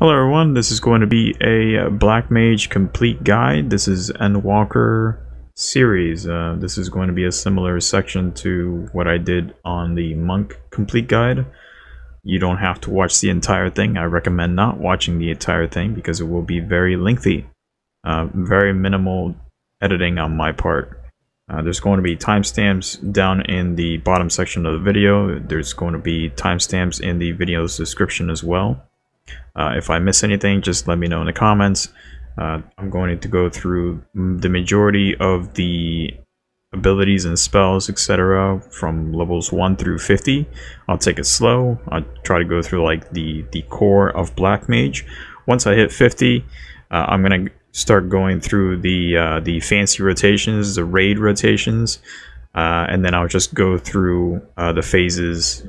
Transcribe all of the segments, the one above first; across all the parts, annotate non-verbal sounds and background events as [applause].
Hello everyone, this is going to be a uh, Black Mage complete guide. This is Endwalker series. Uh, this is going to be a similar section to what I did on the Monk complete guide. You don't have to watch the entire thing. I recommend not watching the entire thing because it will be very lengthy. Uh, very minimal editing on my part. Uh, there's going to be timestamps down in the bottom section of the video. There's going to be timestamps in the video's description as well. Uh, if I miss anything, just let me know in the comments. Uh, I'm going to go through the majority of the abilities and spells, etc. from levels 1 through 50. I'll take it slow. I'll try to go through like the, the core of Black Mage. Once I hit 50, uh, I'm going to start going through the, uh, the fancy rotations, the raid rotations, uh, and then I'll just go through uh, the phases,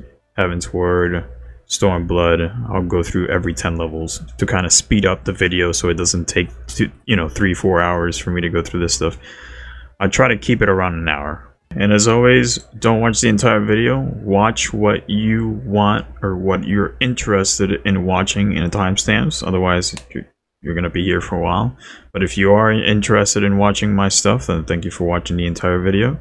Heavensward, Stormblood, I'll go through every 10 levels to kind of speed up the video so it doesn't take, two, you know, three, four hours for me to go through this stuff. I try to keep it around an hour. And as always, don't watch the entire video. Watch what you want or what you're interested in watching in timestamps. Otherwise, you're going to be here for a while. But if you are interested in watching my stuff, then thank you for watching the entire video.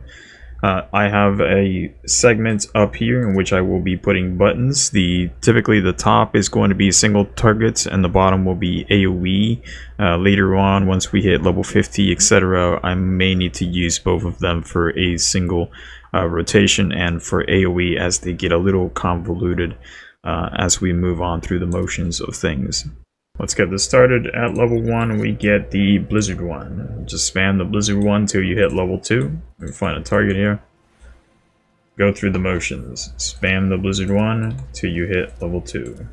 Uh, I have a segment up here in which I will be putting buttons. The Typically the top is going to be single targets and the bottom will be AoE. Uh, later on, once we hit level 50, etc., I may need to use both of them for a single uh, rotation and for AoE as they get a little convoluted uh, as we move on through the motions of things. Let's get this started. At level 1, we get the Blizzard one. Just spam the Blizzard one till you hit level 2. We find a target here. Go through the motions. Spam the Blizzard one till you hit level 2.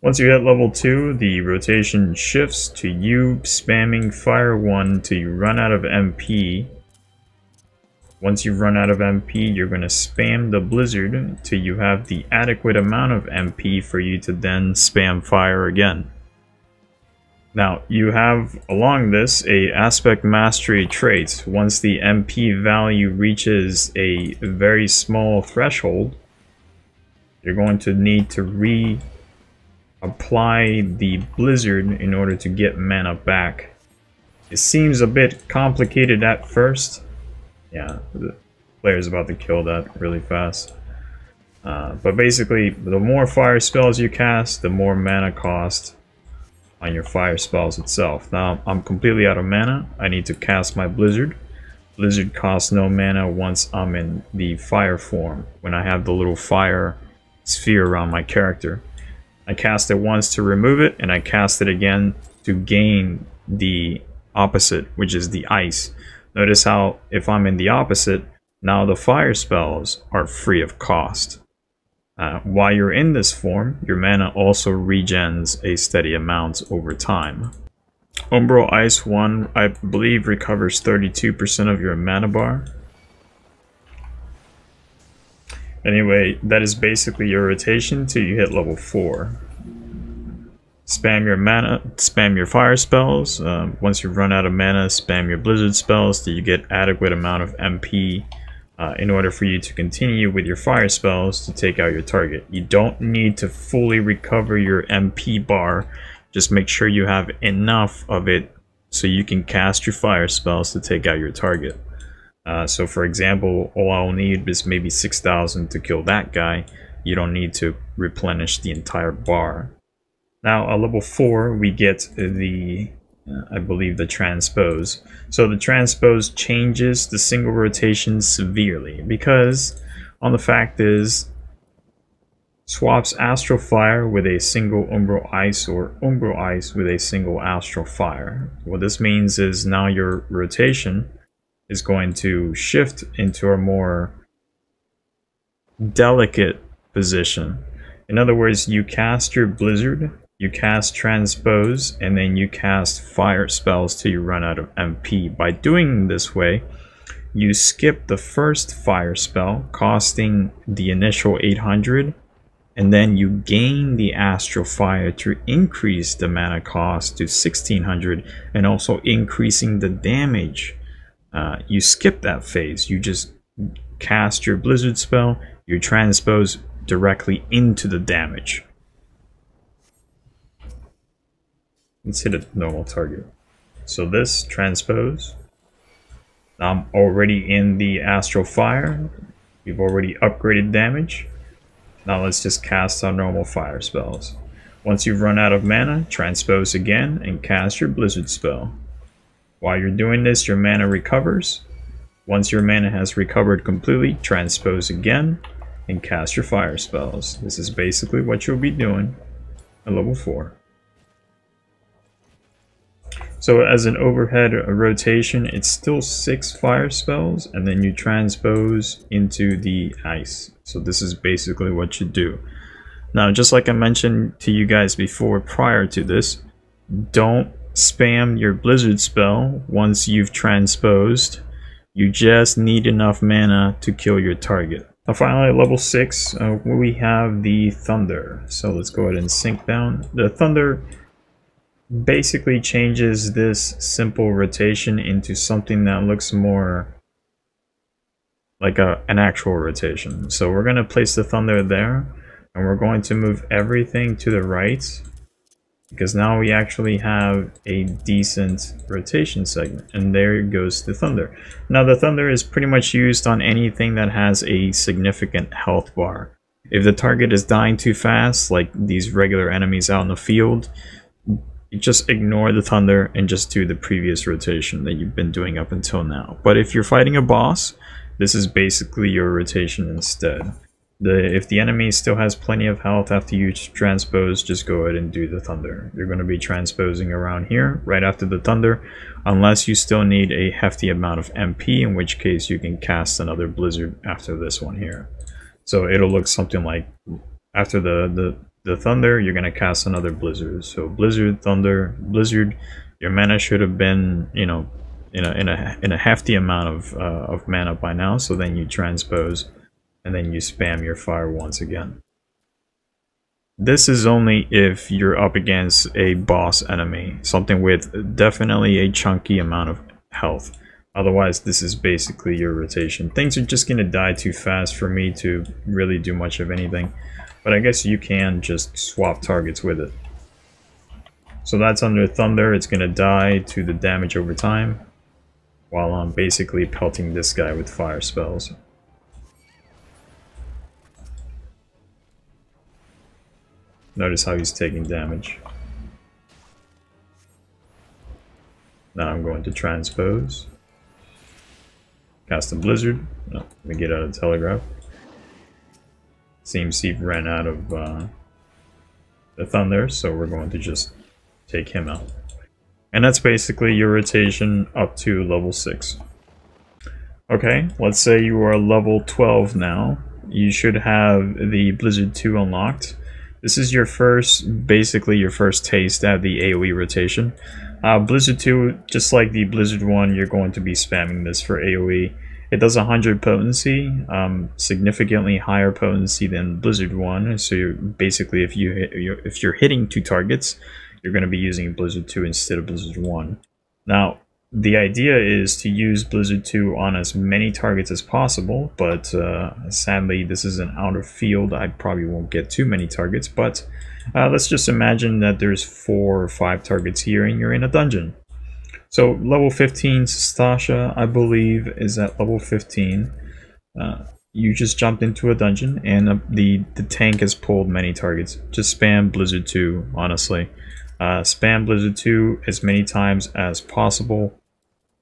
Once you hit level 2, the rotation shifts to you spamming Fire 1 till you run out of MP once you run out of MP, you're going to spam the Blizzard till you have the adequate amount of MP for you to then spam fire again. Now, you have along this a aspect mastery trait. Once the MP value reaches a very small threshold, you're going to need to re-apply the Blizzard in order to get mana back. It seems a bit complicated at first, yeah, the player's about to kill that really fast. Uh, but basically, the more fire spells you cast, the more mana cost on your fire spells itself. Now, I'm completely out of mana. I need to cast my Blizzard. Blizzard costs no mana once I'm in the fire form, when I have the little fire sphere around my character. I cast it once to remove it, and I cast it again to gain the opposite, which is the ice. Notice how if I'm in the opposite, now the fire spells are free of cost. Uh, while you're in this form, your mana also regens a steady amount over time. Umbral Ice 1, I believe, recovers 32% of your mana bar. Anyway, that is basically your rotation till you hit level 4. Spam your mana, spam your fire spells. Uh, once you run out of mana, spam your blizzard spells till you get adequate amount of MP uh, in order for you to continue with your fire spells to take out your target. You don't need to fully recover your MP bar. Just make sure you have enough of it so you can cast your fire spells to take out your target. Uh, so for example, all I'll need is maybe 6,000 to kill that guy. You don't need to replenish the entire bar. Now at level 4 we get the, uh, I believe the transpose. So the transpose changes the single rotation severely because on the fact is swaps Astral Fire with a single Umbral Ice or Umbral Ice with a single Astral Fire. What this means is now your rotation is going to shift into a more delicate position. In other words, you cast your Blizzard you cast Transpose, and then you cast Fire spells till you run out of MP. By doing this way, you skip the first Fire spell, costing the initial 800, and then you gain the Astral Fire to increase the mana cost to 1600, and also increasing the damage. Uh, you skip that phase, you just cast your Blizzard spell, you transpose directly into the damage. Let's hit a normal target. So this transpose. I'm already in the Astral Fire. We've already upgraded damage. Now let's just cast our normal fire spells. Once you've run out of mana, transpose again and cast your Blizzard spell. While you're doing this, your mana recovers. Once your mana has recovered completely, transpose again and cast your fire spells. This is basically what you'll be doing at level 4. So as an overhead rotation, it's still six fire spells, and then you transpose into the ice. So this is basically what you do. Now, just like I mentioned to you guys before prior to this, don't spam your blizzard spell once you've transposed. You just need enough mana to kill your target. Now finally, level 6, uh, we have the Thunder. So let's go ahead and sink down. The Thunder basically changes this simple rotation into something that looks more like a, an actual rotation. So we're going to place the thunder there and we're going to move everything to the right because now we actually have a decent rotation segment and there goes the thunder. Now the thunder is pretty much used on anything that has a significant health bar. If the target is dying too fast, like these regular enemies out in the field, you just ignore the thunder and just do the previous rotation that you've been doing up until now. But if you're fighting a boss, this is basically your rotation instead. The, if the enemy still has plenty of health after you transpose, just go ahead and do the thunder. You're going to be transposing around here right after the thunder, unless you still need a hefty amount of MP, in which case you can cast another blizzard after this one here. So it'll look something like after the, the the thunder, you're gonna cast another blizzard. So blizzard, thunder, blizzard. Your mana should have been, you know, in a in a in a hefty amount of uh, of mana by now. So then you transpose, and then you spam your fire once again. This is only if you're up against a boss enemy, something with definitely a chunky amount of health. Otherwise, this is basically your rotation. Things are just going to die too fast for me to really do much of anything. But I guess you can just swap targets with it. So that's under Thunder, it's gonna die to the damage over time, while I'm basically pelting this guy with fire spells. Notice how he's taking damage. Now I'm going to transpose. Cast a blizzard. No, let me get out of telegraph. Seems he ran out of uh, the Thunder, so we're going to just take him out. And that's basically your rotation up to level 6. Okay, let's say you are level 12 now. You should have the Blizzard 2 unlocked. This is your first, basically your first taste at the AoE rotation. Uh, Blizzard 2, just like the Blizzard 1, you're going to be spamming this for AoE. It does 100 potency, um, significantly higher potency than Blizzard 1. So you're, basically, if you if you're hitting two targets, you're going to be using Blizzard 2 instead of Blizzard 1. Now, the idea is to use Blizzard 2 on as many targets as possible, but uh, sadly, this is an outer field. I probably won't get too many targets, but uh, let's just imagine that there's four or five targets here and you're in a dungeon. So level 15 Sastasha, I believe, is at level 15. Uh, you just jumped into a dungeon and uh, the, the tank has pulled many targets. Just spam Blizzard 2, honestly. Uh, spam Blizzard 2 as many times as possible.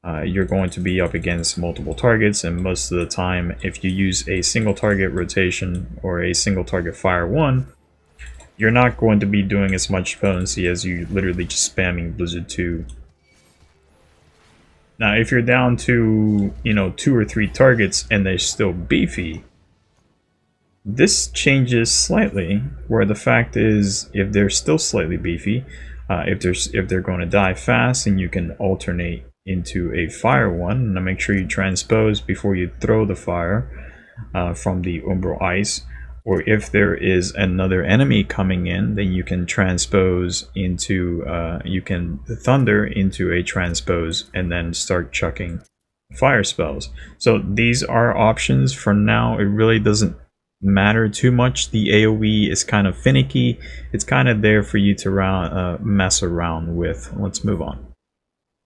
Uh, you're going to be up against multiple targets and most of the time if you use a single target rotation or a single target fire 1 you're not going to be doing as much potency as you literally just spamming Blizzard 2 now, if you're down to, you know, two or three targets and they're still beefy, this changes slightly, where the fact is, if they're still slightly beefy, uh, if, there's, if they're going to die fast, and you can alternate into a fire one, now make sure you transpose before you throw the fire uh, from the umbral ice, or if there is another enemy coming in, then you can transpose into, uh, you can thunder into a transpose and then start chucking fire spells. So these are options for now. It really doesn't matter too much. The AoE is kind of finicky. It's kind of there for you to round, uh, mess around with. Let's move on.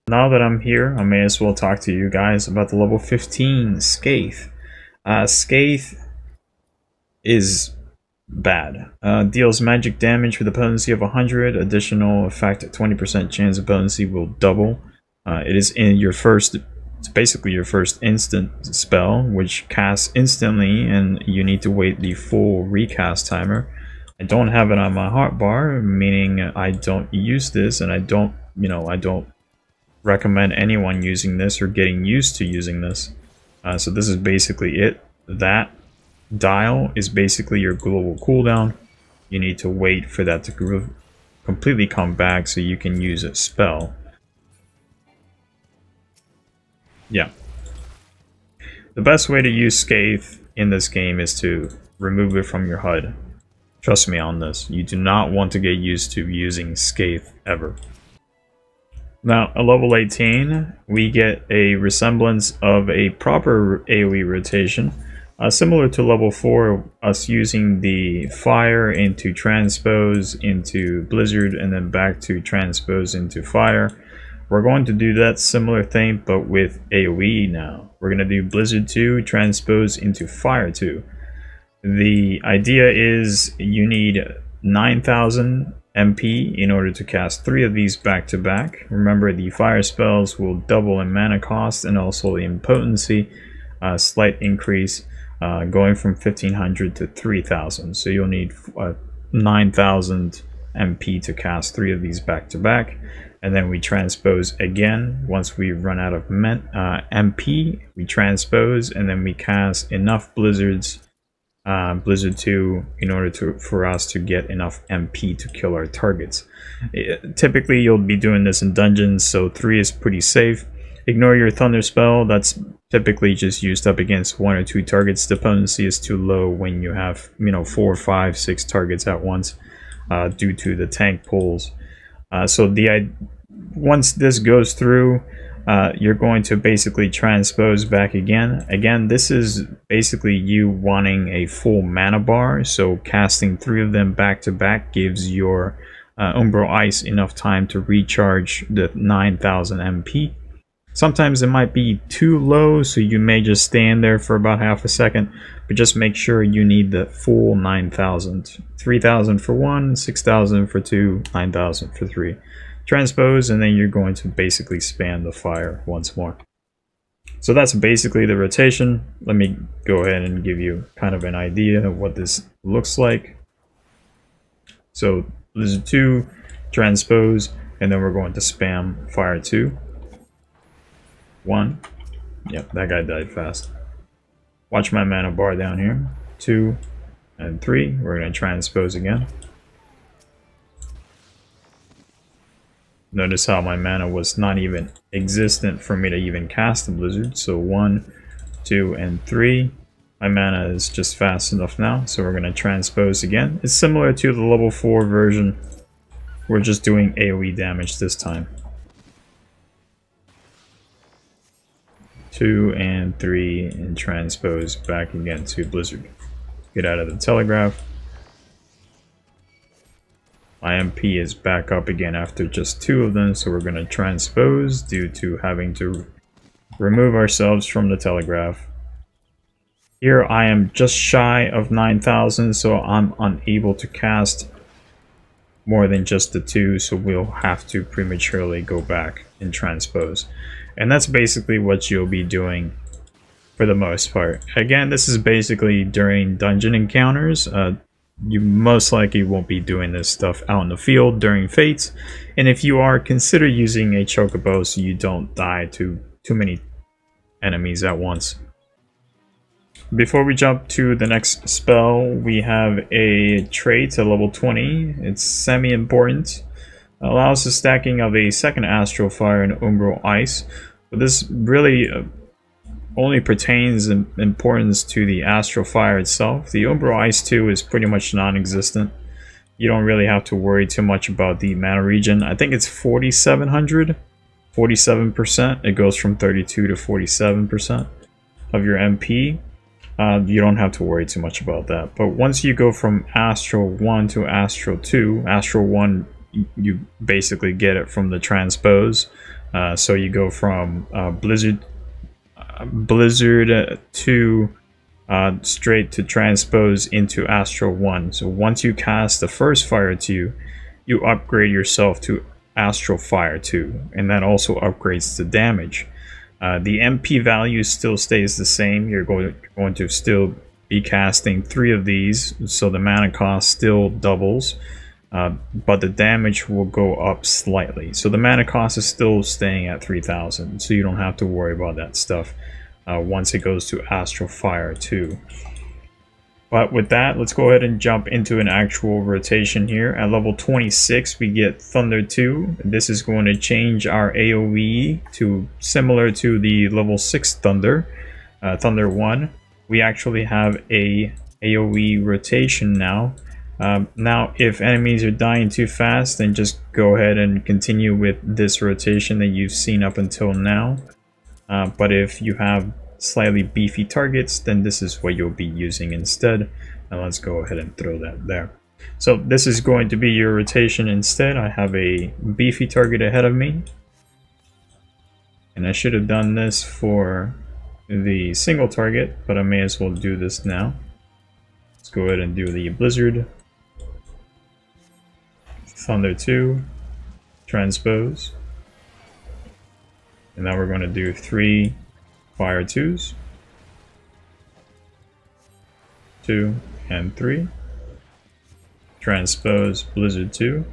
Now that I'm here, I may as well talk to you guys about the level 15 Scathe. Uh, is bad. Uh, deals magic damage with a potency of 100. Additional effect, 20% chance of potency will double. Uh, it is in your first it's basically your first instant spell, which casts instantly, and you need to wait the full recast timer. I don't have it on my hotbar, meaning I don't use this, and I don't, you know, I don't recommend anyone using this or getting used to using this. Uh, so this is basically it. That dial is basically your global cooldown. You need to wait for that to completely come back so you can use a spell. Yeah. The best way to use Scathe in this game is to remove it from your HUD. Trust me on this. You do not want to get used to using Scathe ever. Now, at level 18, we get a resemblance of a proper AoE rotation. Uh, similar to level 4, us using the fire into transpose into blizzard and then back to transpose into fire. We're going to do that similar thing, but with AoE now. We're going to do Blizzard 2, transpose into Fire 2. The idea is you need 9,000 MP in order to cast three of these back to back. Remember, the fire spells will double in mana cost and also in potency, a slight increase uh, going from 1500 to 3000. So you'll need uh, 9000 MP to cast three of these back to back. And then we transpose again. Once we run out of uh, MP we transpose and then we cast enough blizzards uh, blizzard 2 in order to for us to get enough MP to kill our targets. It, typically you'll be doing this in dungeons so 3 is pretty safe. Ignore your thunder spell. That's typically just used up against one or two targets the potency is too low when you have you know four five six targets at once uh, due to the tank pulls uh, so the once this goes through, uh, you're going to basically transpose back again. Again, this is basically you wanting a full mana bar, so casting three of them back to back gives your uh, Umbral Ice enough time to recharge the 9000 MP. Sometimes it might be too low, so you may just stand there for about half a second, but just make sure you need the full 9000. 3000 for one, 6000 for two, 9000 for three. Transpose, and then you're going to basically span the fire once more. So that's basically the rotation. Let me go ahead and give you kind of an idea of what this looks like. So there's 2, transpose, and then we're going to spam fire 2. One. Yep, that guy died fast. Watch my mana bar down here. Two and three. We're going to transpose again. Notice how my mana was not even existent for me to even cast the blizzard. So one, two, and three. My mana is just fast enough now, so we're going to transpose again. It's similar to the level 4 version. We're just doing AoE damage this time. Two and three and transpose back again to Blizzard. Get out of the telegraph. My MP is back up again after just two of them, so we're going to transpose due to having to remove ourselves from the telegraph. Here I am just shy of 9,000, so I'm unable to cast more than just the two, so we'll have to prematurely go back and transpose. And that's basically what you'll be doing for the most part. Again, this is basically during dungeon encounters. Uh, you most likely won't be doing this stuff out in the field during fates. And if you are, consider using a chocobo so you don't die to too many enemies at once. Before we jump to the next spell, we have a trait at level 20. It's semi-important. Allows the stacking of a second Astral Fire and Umbral Ice. But this really uh, only pertains in importance to the Astral Fire itself. The Umbral Ice 2 is pretty much non-existent. You don't really have to worry too much about the mana region. I think it's 4700 47%. It goes from 32 to 47% of your MP. Uh, you don't have to worry too much about that. But once you go from Astral 1 to Astral 2, Astral 1, you basically get it from the transpose. Uh, so you go from uh, Blizzard uh, Blizzard 2 uh, straight to transpose into Astral 1. So once you cast the first Fire 2, you upgrade yourself to Astral Fire 2, and that also upgrades the damage. Uh, the MP value still stays the same. You're going, going to still be casting three of these, so the mana cost still doubles, uh, but the damage will go up slightly. So the mana cost is still staying at 3000, so you don't have to worry about that stuff uh, once it goes to Astral Fire 2. But with that, let's go ahead and jump into an actual rotation here. At level 26, we get Thunder 2. This is going to change our AoE to similar to the level 6 Thunder, uh, Thunder 1. We actually have a AoE rotation now. Um, now, if enemies are dying too fast, then just go ahead and continue with this rotation that you've seen up until now. Uh, but if you have slightly beefy targets, then this is what you'll be using instead. And let's go ahead and throw that there. So this is going to be your rotation instead. I have a beefy target ahead of me. And I should have done this for the single target, but I may as well do this now. Let's go ahead and do the Blizzard. Thunder 2. Transpose. And now we're going to do three fire twos. Two and three. Transpose Blizzard 2.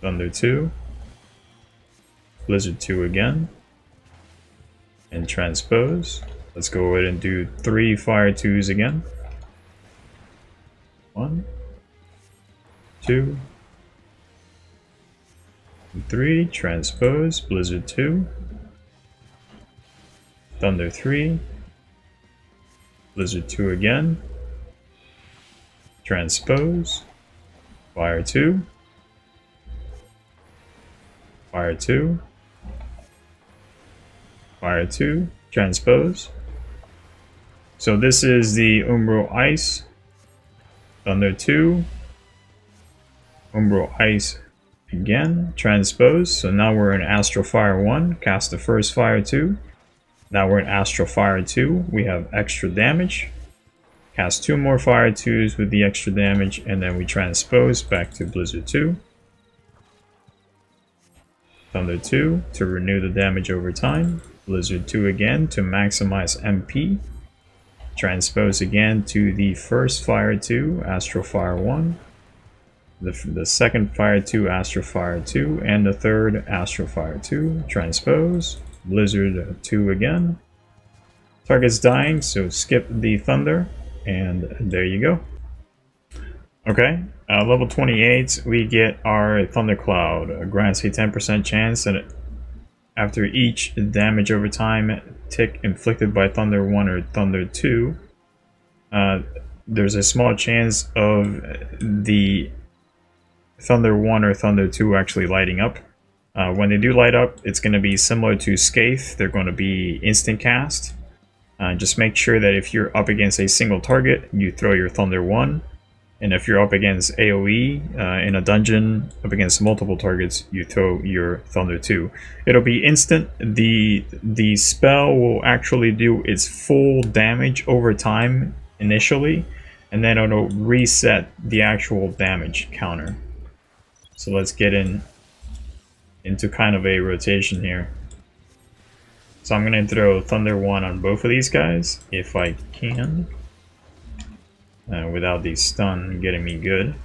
Thunder 2. Blizzard 2 again. And transpose. Let's go ahead and do three fire twos again. One, two, three. Transpose Blizzard 2. Thunder 3, Blizzard 2 again, Transpose, Fire 2, Fire 2, Fire 2, Transpose. So this is the Umbral Ice, Thunder 2, Umbral Ice again, Transpose. So now we're in Astral Fire 1, cast the first Fire 2, now we're in Astral Fire 2. We have extra damage. Cast two more Fire 2s with the extra damage, and then we transpose back to Blizzard 2. Thunder 2 to renew the damage over time. Blizzard 2 again to maximize MP. Transpose again to the first Fire 2, Astral Fire 1. The, the second Fire 2, Astral Fire 2, and the third Astral Fire 2. Transpose. Blizzard 2 again. Target's dying, so skip the Thunder, and there you go. Okay, uh, level 28, we get our Thundercloud. Grants a 10% chance that after each damage over time tick inflicted by Thunder 1 or Thunder 2, uh, there's a small chance of the Thunder 1 or Thunder 2 actually lighting up. Uh, when they do light up, it's going to be similar to Scathe. They're going to be instant cast. Uh, just make sure that if you're up against a single target, you throw your Thunder 1. And if you're up against AoE uh, in a dungeon, up against multiple targets, you throw your Thunder 2. It'll be instant. The, the spell will actually do its full damage over time initially, and then it'll reset the actual damage counter. So let's get in into kind of a rotation here. So I'm going to throw Thunder 1 on both of these guys, if I can. Uh, without the stun getting me good.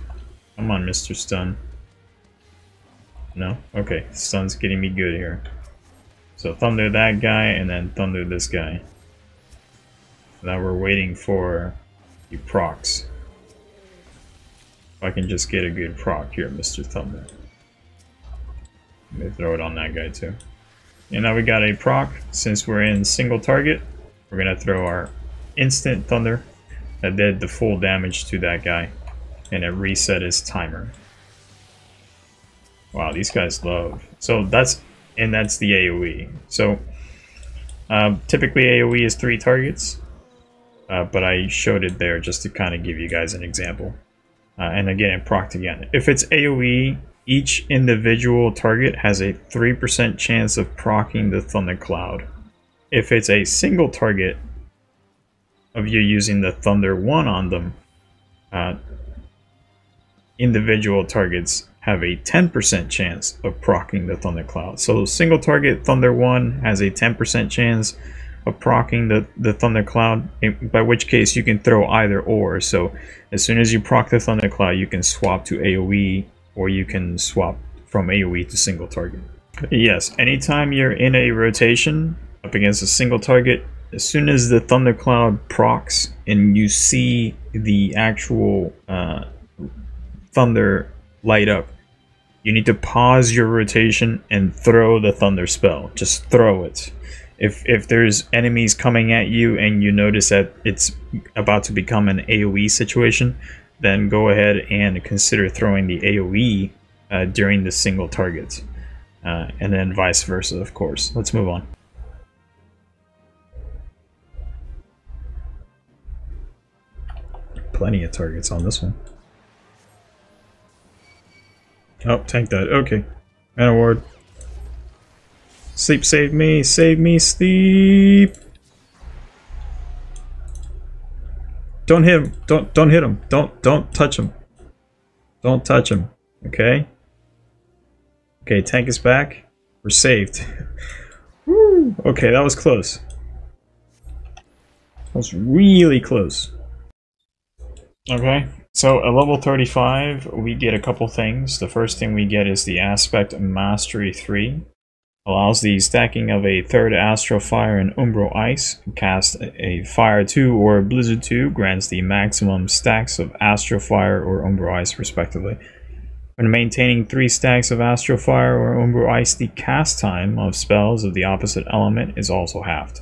Come on, Mr. Stun. No? Okay, stun's getting me good here. So Thunder that guy, and then Thunder this guy. Now we're waiting for the procs. I can just get a good proc here, Mr. Thunder. Let me throw it on that guy too. And now we got a proc. Since we're in single target, we're going to throw our instant thunder that did the full damage to that guy. And it reset his timer. Wow, these guys love So that's and that's the AOE. So um, typically AOE is three targets, uh, but I showed it there just to kind of give you guys an example. Uh, and again, it procced again. If it's AOE, each individual target has a 3% chance of procking the Thundercloud. If it's a single target of you using the Thunder 1 on them, uh, individual targets have a 10% chance of procking the Thundercloud. So single target Thunder 1 has a 10% chance of procking the, the Thundercloud, by which case you can throw either or. So as soon as you proc the Thundercloud, you can swap to AoE or you can swap from AoE to single target. Yes, anytime you're in a rotation up against a single target, as soon as the Thundercloud procs and you see the actual uh, Thunder light up, you need to pause your rotation and throw the thunder spell. Just throw it. If if there's enemies coming at you and you notice that it's about to become an AoE situation, then go ahead and consider throwing the AoE uh, during the single target. Uh, and then vice versa, of course. Let's move on. Plenty of targets on this one. Oh, tank died. Okay. Manaward. Sleep, save me. Save me, sleep. Don't hit him. Don't don't hit him. Don't don't touch him. Don't touch him. Okay? Okay, tank is back. We're saved. [laughs] Woo! Okay, that was close. That was really close. Okay. So at level 35, we get a couple things. The first thing we get is the Aspect Mastery 3. Allows the stacking of a third Astral Fire and Umbral Ice. Cast a Fire 2 or Blizzard 2 grants the maximum stacks of Astral Fire or Umbral Ice respectively. When maintaining 3 stacks of Astral Fire or Umbral Ice, the cast time of spells of the opposite element is also halved.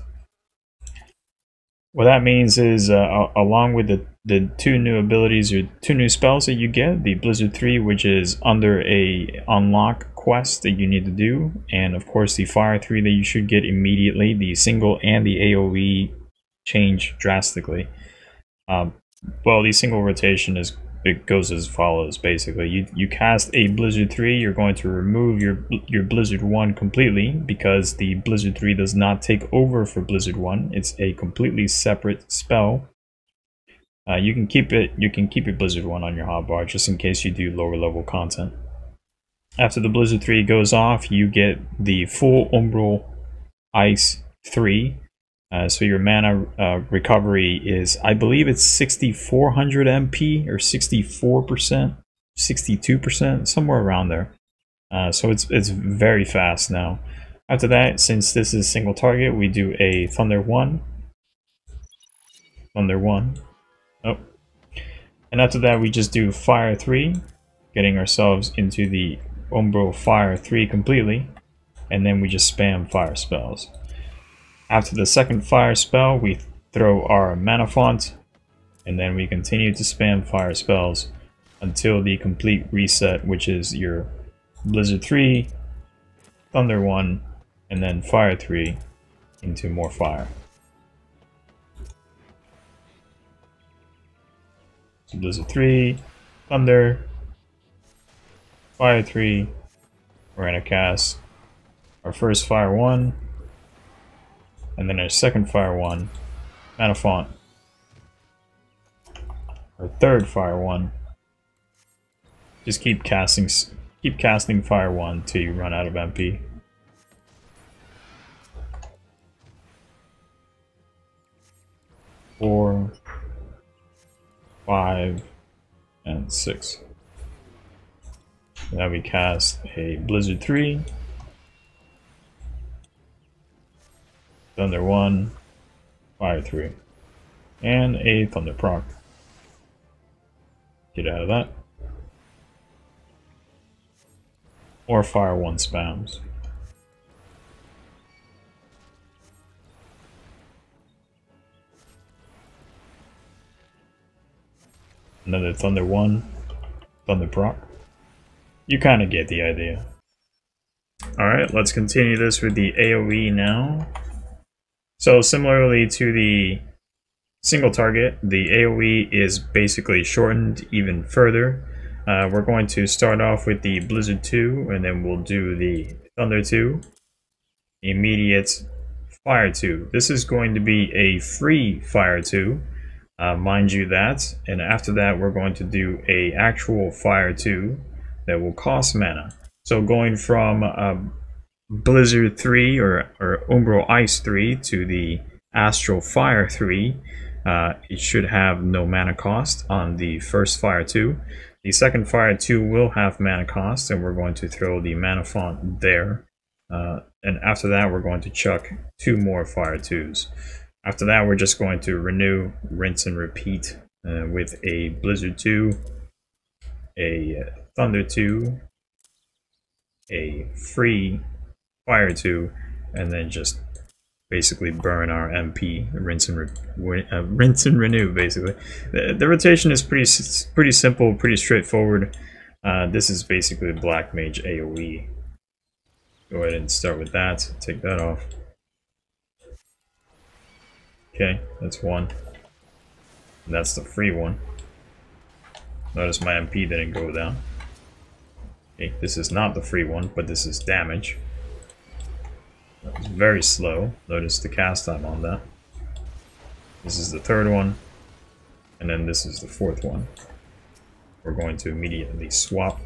What that means is, uh, along with the, the two new abilities or two new spells that you get, the Blizzard 3, which is under a unlock quest that you need to do, and of course the Fire 3 that you should get immediately, the single and the AoE change drastically. Um, well, the single rotation is it goes as follows basically. You you cast a blizzard 3 you're going to remove your your blizzard 1 completely because the blizzard 3 does not take over for blizzard 1 it's a completely separate spell. Uh, you can keep it you can keep your blizzard 1 on your hotbar just in case you do lower level content. After the blizzard 3 goes off you get the full umbral ice 3 uh, so your mana uh, recovery is, I believe it's 6400 MP or 64%, 62%, somewhere around there. Uh, so it's it's very fast now. After that, since this is single target, we do a Thunder 1. Thunder 1. Oh. And after that, we just do Fire 3, getting ourselves into the Umbro Fire 3 completely. And then we just spam fire spells. After the second fire spell, we throw our Manafont, and then we continue to spam fire spells until the complete reset, which is your Blizzard 3, Thunder 1, and then Fire 3 into more fire. So Blizzard 3, Thunder, Fire 3, we're gonna cast our first Fire 1, and then a second fire one, Manafont. Or third fire one. Just keep casting, keep casting fire one till you run out of MP. Four, five, and six. Now we cast a Blizzard 3. Thunder 1, Fire 3, and a Thunder Proc. Get out of that. Or Fire 1 spams. Another Thunder 1, Thunder Proc. You kind of get the idea. Alright, let's continue this with the AoE now. So similarly to the single target, the AoE is basically shortened even further. Uh, we're going to start off with the Blizzard 2, and then we'll do the Thunder 2, immediate Fire 2. This is going to be a free Fire 2, uh, mind you that, and after that we're going to do a actual Fire 2 that will cost mana. So going from um, Blizzard 3 or, or Umbral Ice 3 to the Astral Fire 3, uh, it should have no mana cost on the first Fire 2. The second Fire 2 will have mana cost, and we're going to throw the Manafont there. Uh, and after that, we're going to chuck two more Fire 2s. After that, we're just going to renew, rinse, and repeat uh, with a Blizzard 2, a Thunder 2, a free 2, and then just basically burn our MP, rinse and re uh, [laughs] rinse and renew. Basically, the, the, rotation is pretty pretty simple, pretty straightforward. Uh, this is basically Black Mage AOE. Go ahead and start with that. Take that off. Okay, that's one. And that's the free one. Notice my MP didn't go down. Okay, this is not the free one, but this is damage. That was very slow. Notice the cast time on that. This is the third one. And then this is the fourth one. We're going to immediately swap.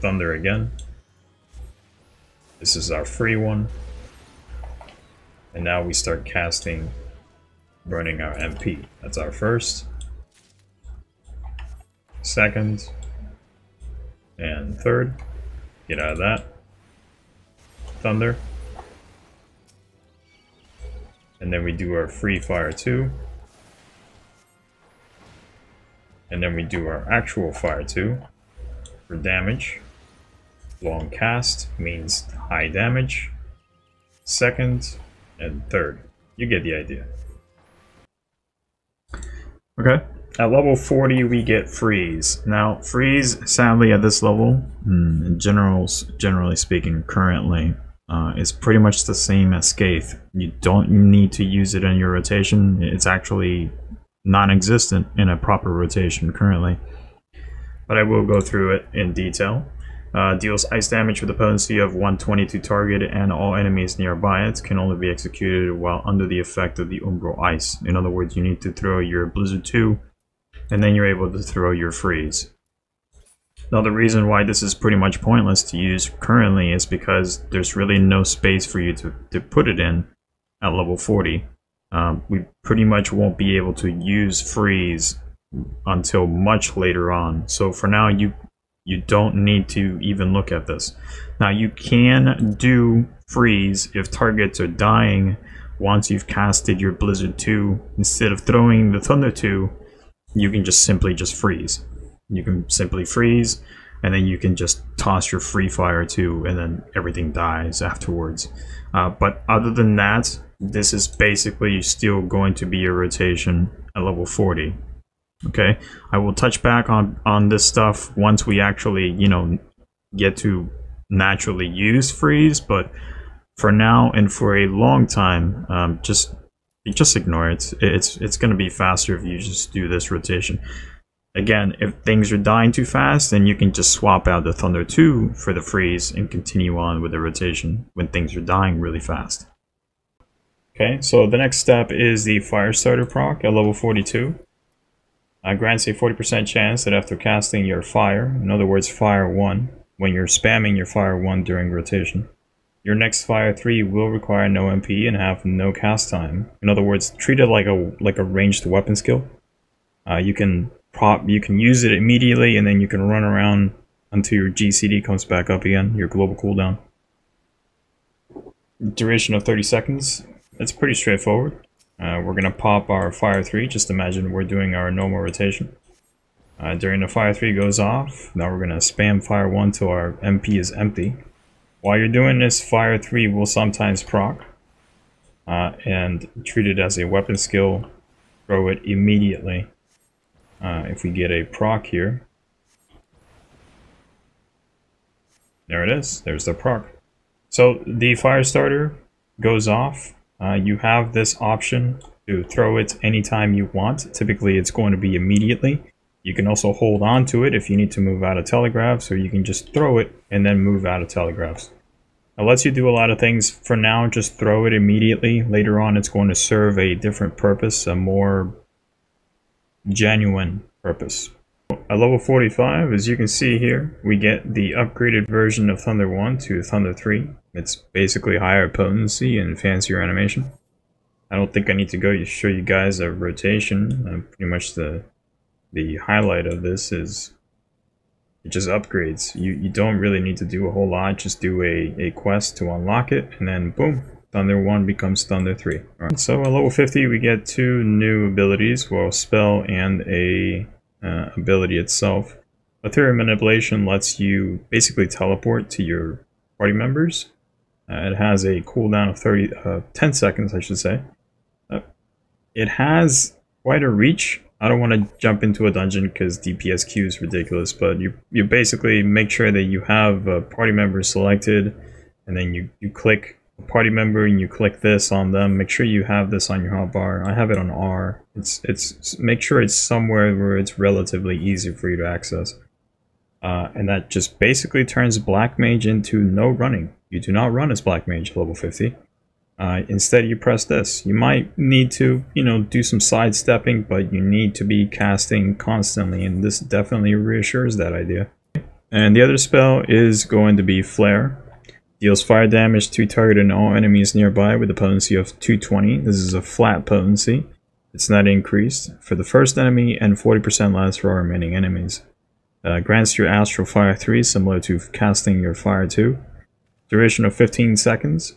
Thunder again. This is our free one. And now we start casting, burning our MP. That's our first. Second and third. Get out of that. Thunder. And then we do our free fire too. And then we do our actual fire too for damage. Long cast means high damage. Second and third. You get the idea. Okay. At level 40, we get freeze. Now, freeze, sadly, at this level, hmm, in generals, generally speaking, currently, uh, is pretty much the same as Scathe. You don't need to use it in your rotation. It's actually non-existent in a proper rotation currently. But I will go through it in detail. Uh, deals ice damage with a potency of 120 to target and all enemies nearby it can only be executed while under the effect of the Umbral Ice. In other words, you need to throw your Blizzard 2 and then you're able to throw your freeze. Now the reason why this is pretty much pointless to use currently is because there's really no space for you to, to put it in at level 40. Um, we pretty much won't be able to use freeze until much later on. So for now, you you don't need to even look at this. Now you can do freeze if targets are dying once you've casted your Blizzard 2. Instead of throwing the Thunder 2, you can just simply just freeze. You can simply freeze, and then you can just toss your free fire 2, and then everything dies afterwards. Uh, but other than that, this is basically still going to be a rotation at level 40. Okay, I will touch back on, on this stuff once we actually, you know, get to naturally use freeze, but for now and for a long time, um, just just ignore it. It's it's going to be faster if you just do this rotation. Again, if things are dying too fast, then you can just swap out the Thunder 2 for the freeze and continue on with the rotation when things are dying really fast. Okay, so the next step is the Firestarter proc at level 42. Uh, grants a 40% chance that after casting your Fire, in other words Fire 1, when you're spamming your Fire 1 during rotation, your next Fire 3 will require no MP and have no cast time. In other words, treat it like a like a ranged weapon skill. Uh, you can prop you can use it immediately and then you can run around until your GCD comes back up again, your global cooldown. Duration of 30 seconds. It's pretty straightforward. Uh, we're going to pop our Fire 3, just imagine we're doing our normal rotation. Uh, during the Fire 3 goes off, now we're going to spam Fire 1 till our MP is empty. While you're doing this, Fire 3 will sometimes proc. Uh, and treat it as a weapon skill. Throw it immediately. Uh, if we get a proc here. There it is. There's the proc. So the fire starter goes off. Uh, you have this option to throw it anytime you want. Typically, it's going to be immediately. You can also hold on to it if you need to move out of telegraphs, or you can just throw it and then move out of telegraphs. It lets you do a lot of things. For now, just throw it immediately. Later on, it's going to serve a different purpose, a more genuine purpose. At level 45, as you can see here, we get the upgraded version of Thunder 1 to Thunder 3. It's basically higher potency and fancier animation. I don't think I need to go show you guys a rotation. Uh, pretty much the the highlight of this is it just upgrades. You, you don't really need to do a whole lot. Just do a, a quest to unlock it and then boom, Thunder 1 becomes Thunder 3. Right. So at level 50 we get two new abilities, well spell and a uh, ability itself. Aetherial Manipulation lets you basically teleport to your party members. Uh, it has a cooldown of 30, uh, 10 seconds, I should say. Uh, it has quite a reach. I don't want to jump into a dungeon because DPSQ is ridiculous, but you, you basically make sure that you have a party member selected, and then you, you click party member and you click this on them make sure you have this on your hotbar. I have it on r. It's it's make sure it's somewhere where it's relatively easy for you to access. Uh, and that just basically turns black mage into no running. You do not run as black mage level 50 uh, instead you press this. You might need to you know do some sidestepping but you need to be casting constantly and this definitely reassures that idea. And the other spell is going to be flare Deals fire damage to target and all enemies nearby with a potency of 220. This is a flat potency. It's not increased for the first enemy and 40% less for our remaining enemies. Uh, grants you Astral Fire 3, similar to casting your Fire 2. Duration of 15 seconds.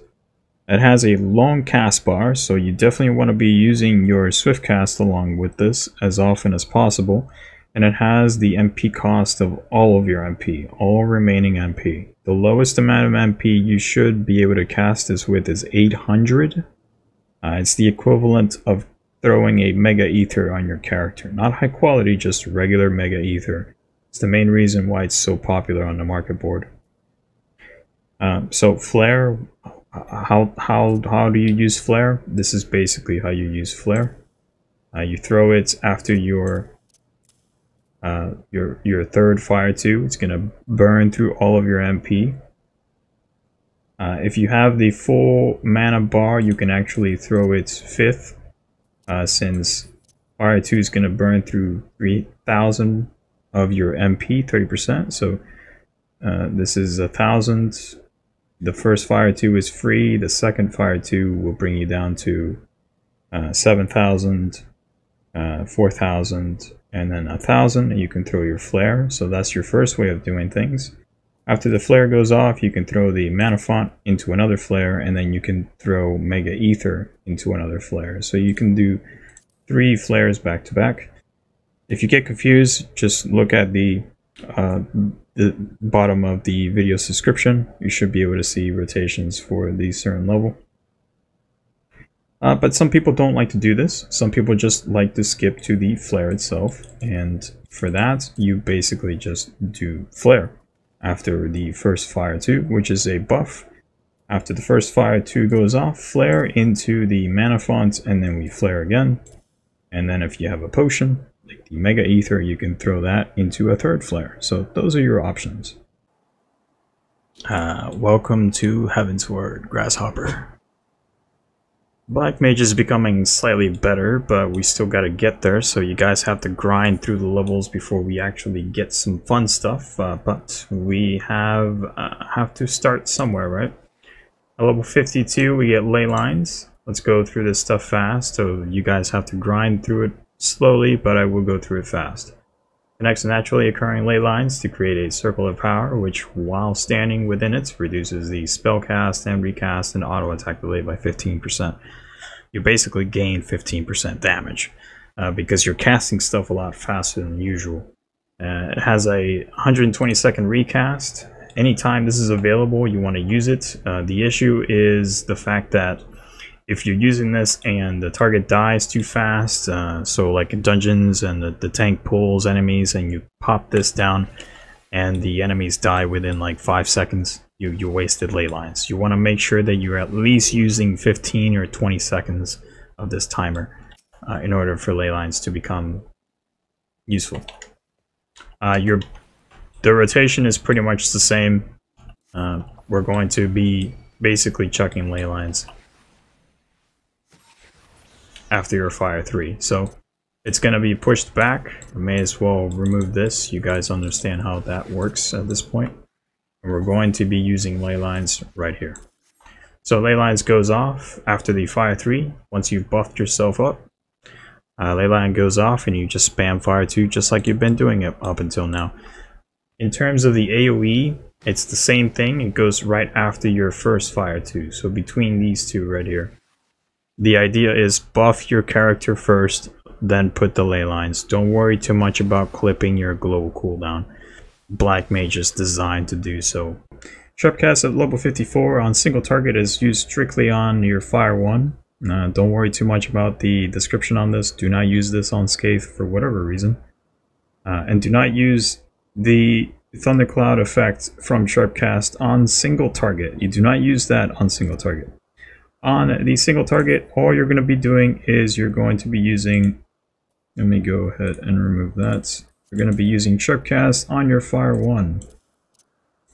It has a long cast bar, so you definitely want to be using your Swift Cast along with this as often as possible and it has the MP cost of all of your MP, all remaining MP. The lowest amount of MP you should be able to cast this with is 800. Uh, it's the equivalent of throwing a Mega Ether on your character. Not high quality, just regular Mega Ether. It's the main reason why it's so popular on the market board. Um, so Flare, how, how, how do you use Flare? This is basically how you use Flare. Uh, you throw it after your uh, your your third fire two. It's gonna burn through all of your MP. Uh, if you have the full mana bar, you can actually throw its fifth, uh, since fire two is gonna burn through three thousand of your MP, thirty percent. So uh, this is a thousand. The first fire two is free. The second fire two will bring you down to uh, seven thousand, uh, four thousand and then a thousand and you can throw your flare. So that's your first way of doing things. After the flare goes off you can throw the mana font into another flare and then you can throw mega ether into another flare. So you can do three flares back to back. If you get confused just look at the uh, the bottom of the video description you should be able to see rotations for the certain level uh, but some people don't like to do this. Some people just like to skip to the flare itself. And for that, you basically just do flare after the first fire 2, which is a buff. After the first fire 2 goes off, flare into the mana font, and then we flare again. And then if you have a potion, like the Mega Ether, you can throw that into a third flare. So those are your options. Uh, welcome to Heaven's Heavensward, Grasshopper. Black Mage is becoming slightly better, but we still gotta get there, so you guys have to grind through the levels before we actually get some fun stuff, uh, but we have uh, have to start somewhere, right? At level 52, we get ley lines. Let's go through this stuff fast, so you guys have to grind through it slowly, but I will go through it fast. Connects naturally occurring ley lines to create a circle of power, which, while standing within it, reduces the spell cast and recast and auto attack delay by 15% you basically gain 15% damage uh, because you're casting stuff a lot faster than usual. Uh, it has a 120 second recast. Anytime this is available, you want to use it. Uh, the issue is the fact that if you're using this and the target dies too fast, uh, so like in dungeons and the, the tank pulls enemies and you pop this down, and the enemies die within like 5 seconds, you, you wasted ley lines. You want to make sure that you're at least using 15 or 20 seconds of this timer uh, in order for ley lines to become useful. Uh, your The rotation is pretty much the same. Uh, we're going to be basically chucking ley lines after your fire 3. So it's going to be pushed back. I may as well remove this. You guys understand how that works at this point. And we're going to be using ley lines right here. So ley lines goes off after the fire 3. Once you've buffed yourself up, uh, ley line goes off and you just spam fire 2 just like you've been doing it up until now. In terms of the AoE, it's the same thing. It goes right after your first fire 2. So between these two right here. The idea is buff your character first, then put the ley lines. Don't worry too much about clipping your glow cooldown. Black Mage is designed to do so. Sharpcast at level 54 on single target is used strictly on your Fire 1. Uh, don't worry too much about the description on this. Do not use this on Scathe for whatever reason. Uh, and do not use the Thundercloud effect from Sharpcast on single target. You do not use that on single target. On the single target, all you're going to be doing is you're going to be using, let me go ahead and remove that. You're going to be using Sharpcast on your Fire 1.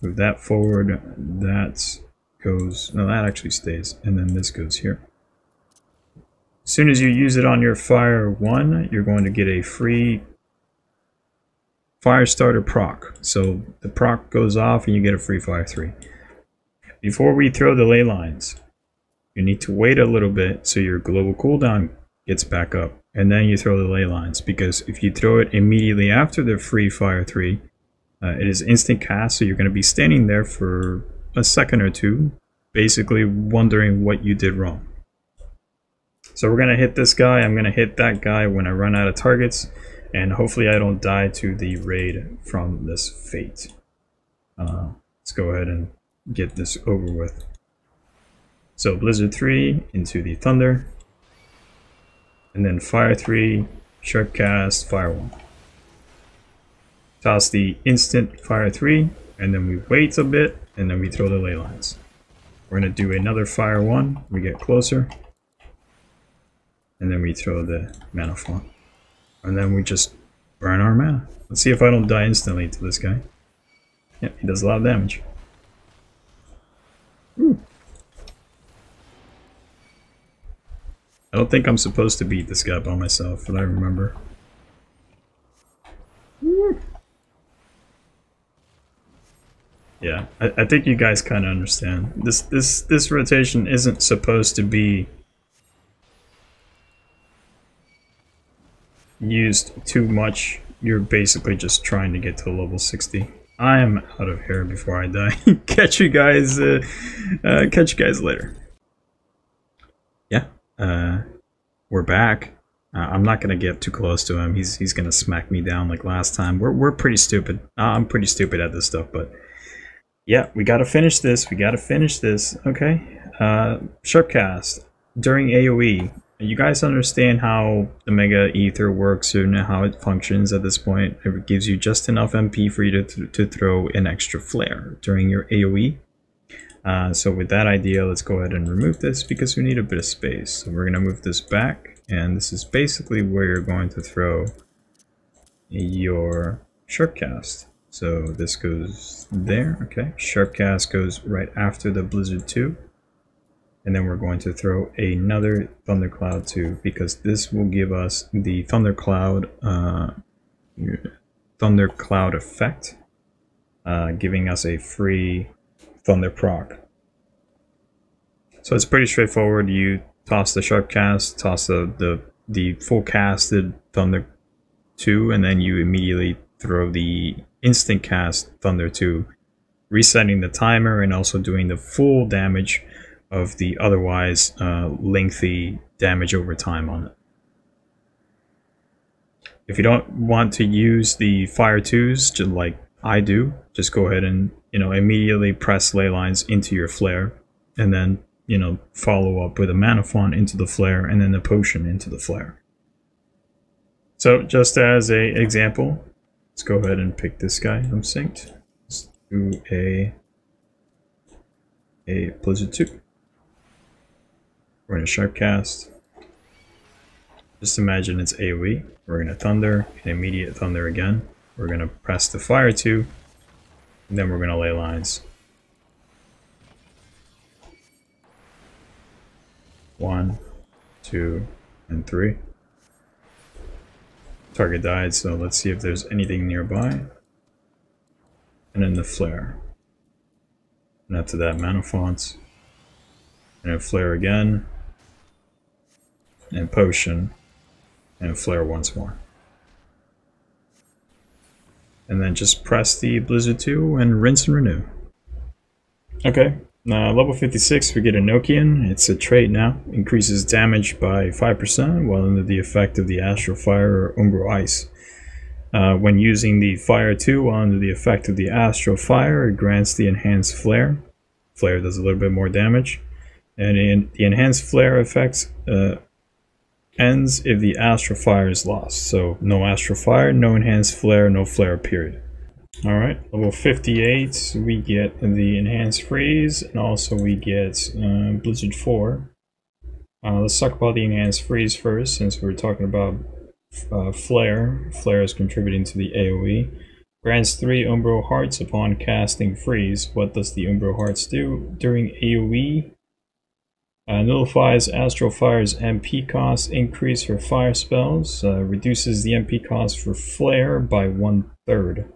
Move that forward, that goes, no that actually stays, and then this goes here. As soon as you use it on your Fire 1, you're going to get a free Fire Starter proc. So the proc goes off and you get a free Fire 3. Before we throw the ley lines, you need to wait a little bit so your global cooldown gets back up and then you throw the ley lines because if you throw it immediately after the free fire 3 uh, it is instant cast so you're going to be standing there for a second or two basically wondering what you did wrong. So we're going to hit this guy i'm going to hit that guy when i run out of targets and hopefully i don't die to the raid from this fate. Uh, let's go ahead and get this over with. So Blizzard 3 into the Thunder. And then Fire 3, sharp cast, Fire 1. Toss the instant Fire 3, and then we wait a bit, and then we throw the ley lines. We're going to do another Fire 1, we get closer. And then we throw the mana font. And then we just burn our mana. Let's see if I don't die instantly to this guy. Yeah, he does a lot of damage. I don't think I'm supposed to beat this guy by myself, but I remember. Yeah, I, I think you guys kind of understand. This this this rotation isn't supposed to be used too much. You're basically just trying to get to level 60. I am out of here before I die. [laughs] catch you guys. Uh, uh, catch you guys later uh, we're back. Uh, I'm not gonna get too close to him. He's he's gonna smack me down like last time. We're we're pretty stupid. Uh, I'm pretty stupid at this stuff, but yeah, we gotta finish this. We gotta finish this. Okay. Uh, Sharpcast during AOE. You guys understand how the Mega Ether works and how it functions at this point. It gives you just enough MP for you to, to throw an extra flare during your AoE. Uh, so with that idea, let's go ahead and remove this because we need a bit of space. So we're going to move this back and this is basically where you're going to throw your Sharpcast. So this goes there, okay. Sharpcast goes right after the Blizzard 2. And then we're going to throw another Thundercloud 2 because this will give us the Thundercloud uh, Thundercloud effect, uh, giving us a free Thunder proc. So it's pretty straightforward. You toss the sharp cast, toss the, the, the full casted Thunder 2, and then you immediately throw the instant cast Thunder 2, resetting the timer and also doing the full damage of the otherwise uh, lengthy damage over time on it. If you don't want to use the Fire 2s, just like I do, just go ahead and you know immediately press ley lines into your flare and then you know follow up with a mana font into the flare and then the potion into the flare so just as a example let's go ahead and pick this guy. I'm synced. Let's do a a Blizzard 2. We're going to Sharp Cast. Just imagine it's AoE. We're going to Thunder, an immediate Thunder again. We're going to press the Fire 2, and then we're going to ley lines. One, two, and three. Target died, so let's see if there's anything nearby. And then the flare. And after that, mana fonts. And a flare again. And potion. And flare once more. And then just press the Blizzard 2 and rinse and renew. Okay, uh, level 56 we get a Enochian. It's a trait now. Increases damage by 5% while under the effect of the Astral Fire or Umbral Ice. Uh, when using the Fire 2 while under the effect of the Astral Fire, it grants the Enhanced Flare. Flare does a little bit more damage. And in, the Enhanced Flare effects uh, ends if the Astral Fire is lost. So no Astral Fire, no Enhanced Flare, no Flare period. Alright, level 58, we get the Enhanced Freeze, and also we get uh, Blizzard 4. Uh, let's talk about the Enhanced Freeze first, since we are talking about uh, Flare. Flare is contributing to the AoE. Grants 3 Umbral Hearts upon casting Freeze. What does the Umbral Hearts do? During AoE, uh, nullifies Astral Fire's MP cost, increase for fire spells, uh, reduces the MP cost for Flare by one third.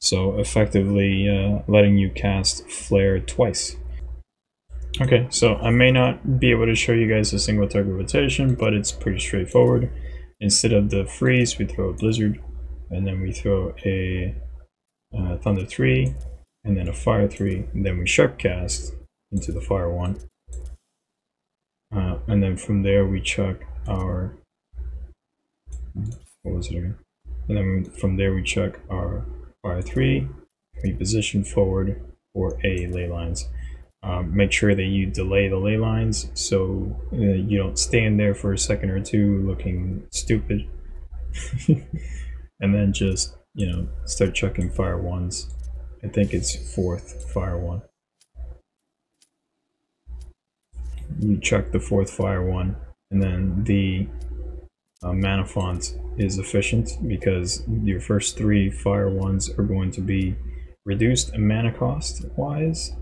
So effectively uh, letting you cast Flare twice. Okay, so I may not be able to show you guys a single target rotation, but it's pretty straightforward. Instead of the freeze, we throw a blizzard, and then we throw a uh, thunder 3, and then a fire 3, and then we sharp cast into the fire 1. Uh, and then from there we chuck our, what was it again? And then from there we chuck our R3, reposition forward, or A ley lines. Um, make sure that you delay the ley lines so uh, you don't stand there for a second or two looking stupid. [laughs] and then just, you know, start chucking fire ones. I think it's fourth fire one. You chuck the fourth fire one, and then the uh, mana font is efficient because your first three fire ones are going to be reduced mana cost wise.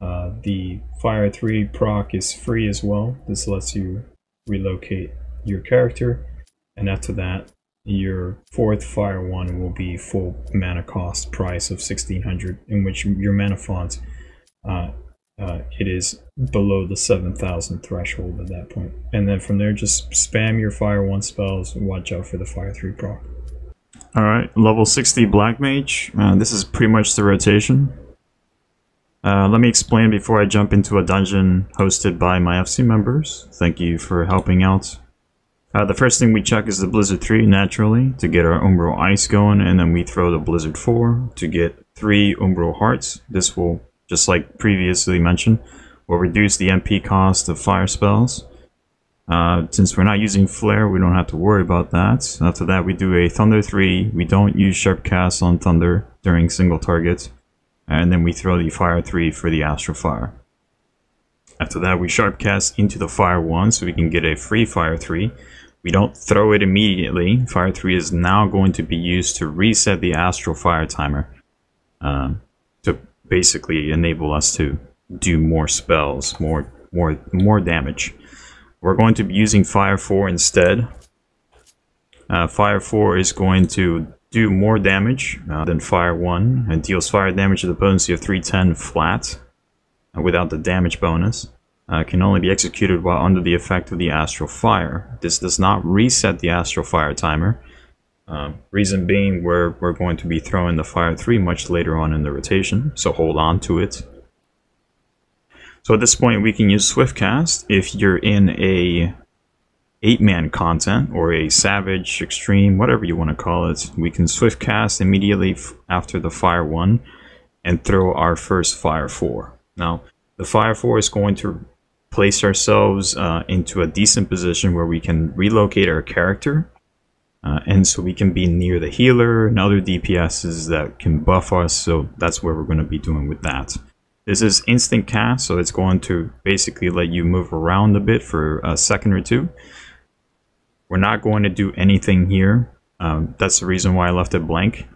Uh, the fire 3 proc is free as well. This lets you relocate your character. And after that, your fourth fire one will be full mana cost price of 1600 in which your mana font uh, uh, it is below the 7,000 threshold at that point. And then from there, just spam your Fire 1 spells watch out for the Fire 3 proc. Alright, level 60 Black Mage. Uh, this is pretty much the rotation. Uh, let me explain before I jump into a dungeon hosted by my FC members. Thank you for helping out. Uh, the first thing we check is the Blizzard 3, naturally, to get our Umbral Ice going, and then we throw the Blizzard 4 to get 3 Umbral Hearts. This will just like previously mentioned, will reduce the MP cost of fire spells. Uh, since we're not using Flare, we don't have to worry about that. After that, we do a Thunder 3. We don't use Sharp Cast on Thunder during single targets. And then we throw the Fire 3 for the Astral Fire. After that, we Sharp Cast into the Fire 1 so we can get a free Fire 3. We don't throw it immediately. Fire 3 is now going to be used to reset the Astral Fire timer. Um, basically enable us to do more spells, more more more damage. We're going to be using Fire 4 instead. Uh, Fire 4 is going to do more damage uh, than Fire 1 and deals fire damage at a potency of 310 flat uh, without the damage bonus. Uh, can only be executed while under the effect of the Astral Fire. This does not reset the Astral Fire timer, um, reason being, we're, we're going to be throwing the Fire 3 much later on in the rotation, so hold on to it. So at this point, we can use Swift Cast if you're in a 8-man content, or a Savage, Extreme, whatever you want to call it. We can Swift Cast immediately after the Fire 1 and throw our first Fire 4. Now, the Fire 4 is going to place ourselves uh, into a decent position where we can relocate our character Uh, and so we can be near the healer and other DPSs that can buff us, so that's what we're going to be doing with that. This is instant cast, so it's going to basically let you move around a bit for a second or two. We're not going to do anything here. Um, that's the reason why I left it blank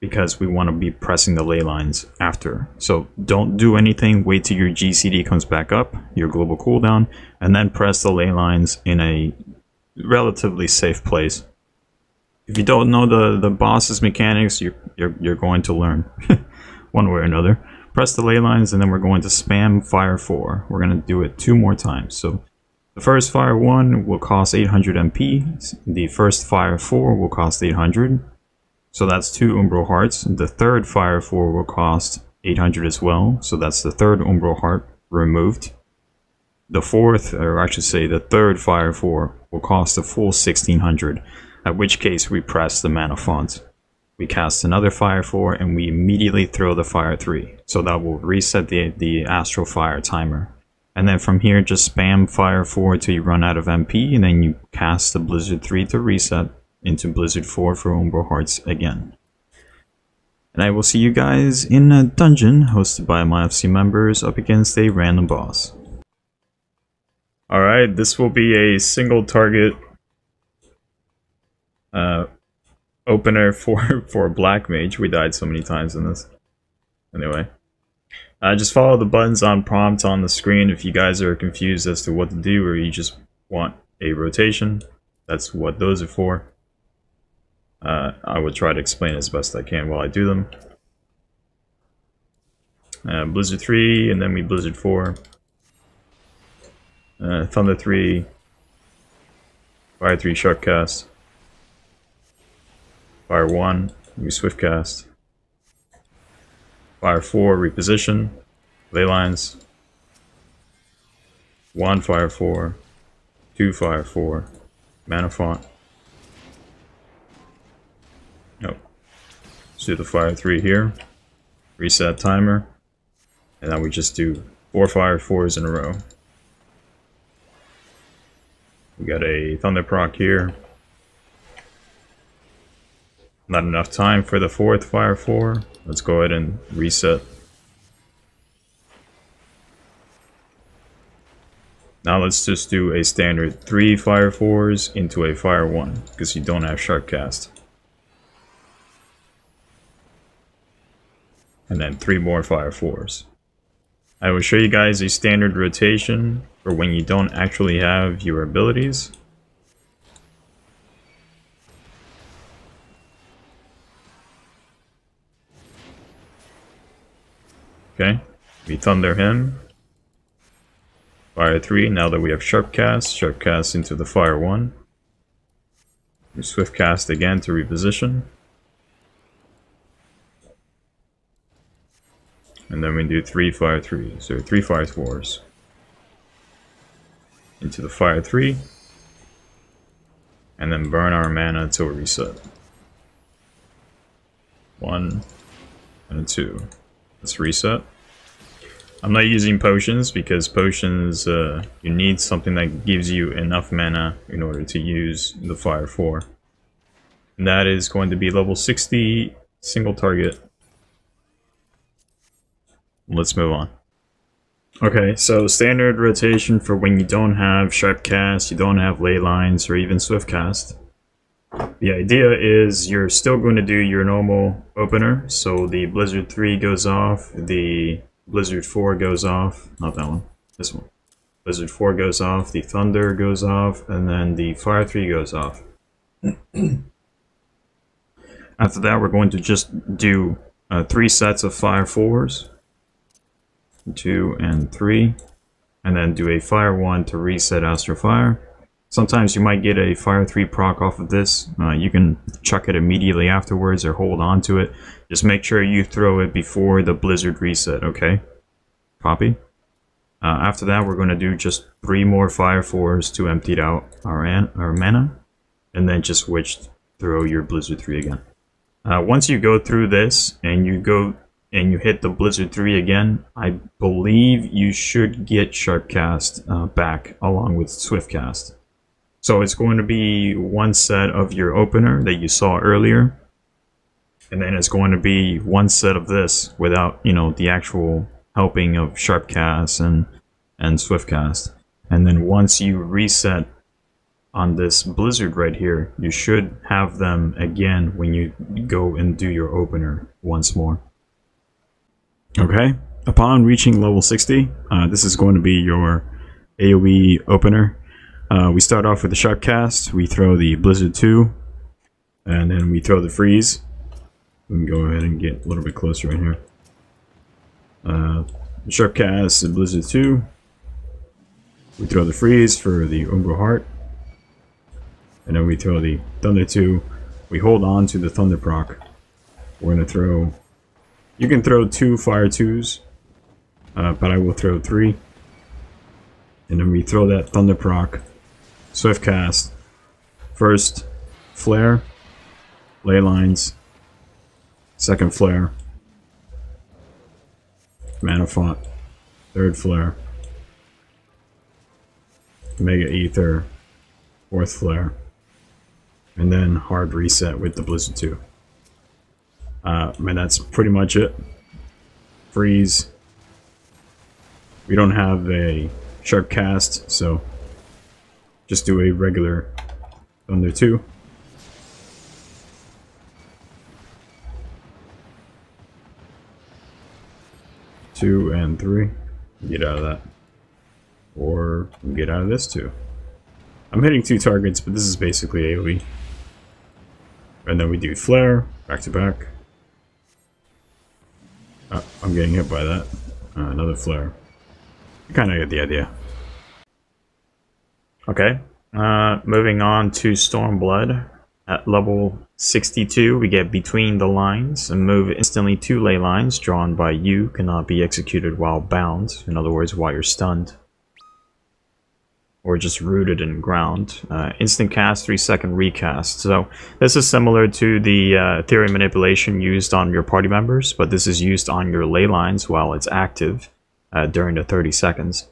because we want to be pressing the ley lines after. So don't do anything, wait till your GCD comes back up, your global cooldown, and then press the ley lines in a relatively safe place. If you don't know the, the boss's mechanics, you're, you're, you're going to learn [laughs] one way or another. Press the ley lines and then we're going to spam fire 4. We're going to do it two more times. So the first fire 1 will cost 800 MP. The first fire 4 will cost 800. So that's two Umbral Hearts. The third Fire 4 will cost 800 as well. So that's the third Umbral Heart removed. The fourth, or I should say the third Fire 4 will cost a full 1600. At which case we press the mana font. We cast another Fire 4 and we immediately throw the Fire 3. So that will reset the, the Astral Fire timer. And then from here, just spam Fire 4 till you run out of MP, and then you cast the Blizzard 3 to reset, into Blizzard 4 for Umbral Hearts again. And I will see you guys in a dungeon hosted by my FC members up against a random boss. Alright, this will be a single target uh, opener for, [laughs] for Black Mage. We died so many times in this. Anyway. Uh, just follow the buttons on prompt on the screen if you guys are confused as to what to do or you just want a rotation. That's what those are for. Uh, I will try to explain as best I can while I do them. Uh, Blizzard 3, and then we Blizzard 4. Uh, Thunder 3. Fire 3 Sharpcast. Fire 1, we Swiftcast. Fire 4 Reposition. Ley Lines. 1 Fire 4. 2 Fire 4. Mana Font. Nope. do the fire three here, reset timer, and then we just do four fire fours in a row. We got a thunder proc here. Not enough time for the fourth fire four. Let's go ahead and reset. Now let's just do a standard three fire fours into a fire one because you don't have sharp cast. and then three more fire fours. I will show you guys a standard rotation for when you don't actually have your abilities. Okay, we thunder him. Fire 3, now that we have sharp cast, sharp cast into the fire 1. We swift cast again to reposition. And then we do three fire three. So three fire fours. Into the fire three. And then burn our mana until we reset. One and a two. Let's reset. I'm not using potions because potions, uh, you need something that gives you enough mana in order to use the Fire 4. And that is going to be level 60 single target let's move on. Okay, so standard rotation for when you don't have sharp cast, you don't have ley lines, or even swift cast. The idea is you're still going to do your normal opener, so the Blizzard 3 goes off, the Blizzard 4 goes off, not that one, this one. Blizzard 4 goes off, the Thunder goes off, and then the Fire 3 goes off. [clears throat] After that, we're going to just do uh, three sets of Fire 4s two, and three. And then do a fire one to reset Astral Fire. Sometimes you might get a fire 3 proc off of this. Uh, you can chuck it immediately afterwards or hold on to it. Just make sure you throw it before the blizzard reset, okay? Copy. Uh, after that, we're going to do just three more fire 4s to empty out our, our mana. And then just switch throw your blizzard 3 again. Uh, once you go through this and you go and you hit the Blizzard 3 again, I believe you should get Sharpcast uh, back along with Swiftcast. So it's going to be one set of your opener that you saw earlier. And then it's going to be one set of this without, you know, the actual helping of sharp cast and, and swift cast. And then once you reset on this blizzard right here, you should have them again when you go and do your opener once more. Okay, upon reaching level 60, uh, this is going to be your AoE opener. Uh, we start off with the Sharp Cast, we throw the Blizzard 2, and then we throw the Freeze. We can go ahead and get a little bit closer in here. Uh, Sharp Cast and Blizzard 2. We throw the Freeze for the Umbral Heart. And then we throw the Thunder 2. We hold on to the Thunder proc. We're going to throw... You can throw two Fire 2s, uh, but I will throw three. And then we throw that Thunder proc, Swift Cast, first Flare, Ley Lines, second Flare, Mana Font, third Flare, Mega Ether, fourth Flare, and then hard reset with the Blizzard 2. Uh, I mean, that's pretty much it. Freeze. We don't have a sharp cast, so just do a regular Thunder 2. Two and three. Get out of that. Or get out of this too. I'm hitting two targets, but this is basically AoE. And then we do flare, back to back. Oh, I'm getting hit by that. Uh, another flare. You kind of get the idea. Okay, uh, moving on to Stormblood. At level 62, we get Between the Lines, and move instantly two ley lines drawn by you cannot be executed while bound, in other words, while you're stunned. Or just rooted in ground. Uh, instant cast, 3 second recast. So this is similar to the uh, theory manipulation used on your party members, but this is used on your ley lines while it's active uh, during the 30 seconds.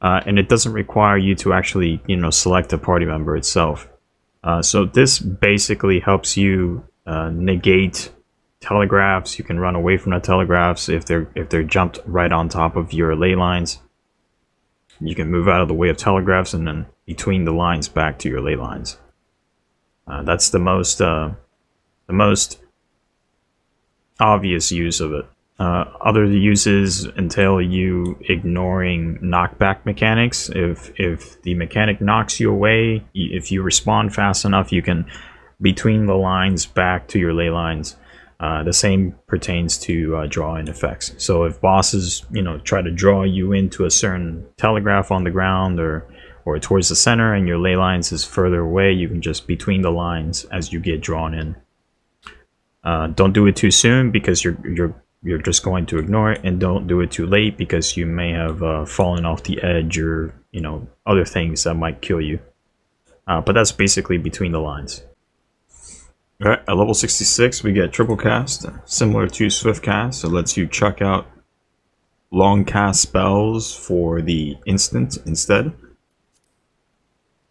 Uh, and it doesn't require you to actually, you know, select a party member itself. Uh, so this basically helps you uh, negate telegraphs. You can run away from the telegraphs if they're if they're jumped right on top of your ley lines. You can move out of the way of telegraphs and then between the lines back to your ley lines. Uh, that's the most uh, the most obvious use of it. Uh, other uses entail you ignoring knockback mechanics. If if the mechanic knocks you away, if you respond fast enough, you can between the lines back to your ley lines. Uh, the same pertains to uh, drawing effects. So if bosses, you know, try to draw you into a certain telegraph on the ground or or towards the center, and your ley lines is further away, you can just between the lines as you get drawn in. Uh, don't do it too soon because you're you're you're just going to ignore it and don't do it too late because you may have uh, fallen off the edge or you know other things that might kill you uh, but that's basically between the lines all right at level 66 we get triple cast similar to swift cast so it lets you chuck out long cast spells for the instant instead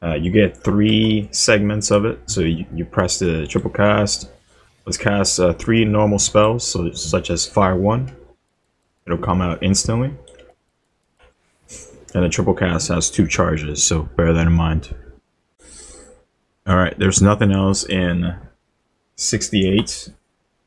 uh, you get three segments of it so you, you press the triple cast Let's cast uh, three normal spells, so such as Fire 1. It'll come out instantly. And the triple cast has two charges, so bear that in mind. Alright, there's nothing else in 68,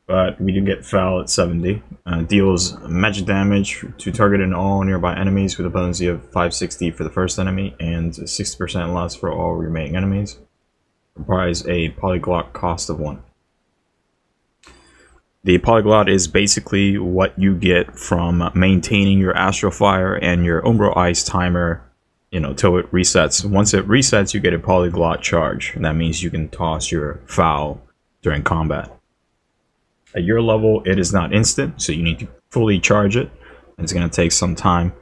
but we do get Foul at 70. Uh, deals magic damage to target and all nearby enemies with a potency of 560 for the first enemy and 60% less for all remaining enemies. Comprise a polyglot cost of 1. The polyglot is basically what you get from maintaining your Astral Fire and your Umbral Ice timer, you know, till it resets. Once it resets, you get a polyglot charge. And that means you can toss your foul during combat. At your level, it is not instant, so you need to fully charge it. It's going to take some time.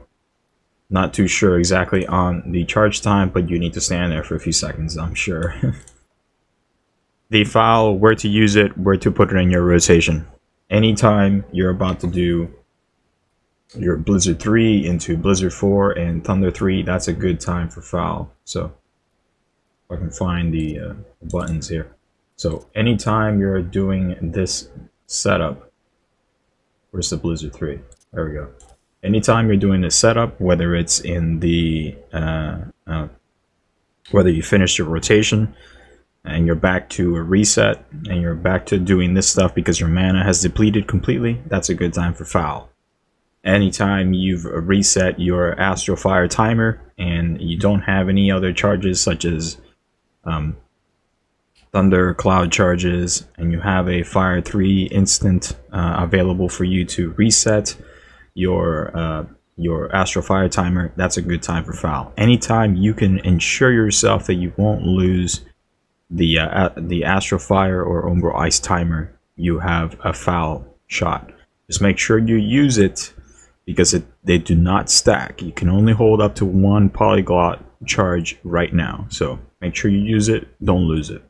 Not too sure exactly on the charge time, but you need to stand there for a few seconds, I'm sure. [laughs] the file, where to use it, where to put it in your rotation. Anytime you're about to do your Blizzard 3 into Blizzard 4 and Thunder 3, that's a good time for foul. So I can find the uh, buttons here. So anytime you're doing this setup, where's the Blizzard 3? There we go. Anytime you're doing this setup, whether it's in the, uh, uh, whether you finish your rotation and you're back to a reset and you're back to doing this stuff because your mana has depleted completely, that's a good time for foul anytime you've reset your Astral Fire timer and you don't have any other charges such as um, Thunder Cloud charges and you have a Fire 3 instant uh, available for you to reset your uh, your Astral Fire timer, that's a good time for foul. Anytime you can ensure yourself that you won't lose the uh, the Astral Fire or Umbral Ice timer, you have a foul shot. Just make sure you use it because it, they do not stack. You can only hold up to one polyglot charge right now. So make sure you use it, don't lose it.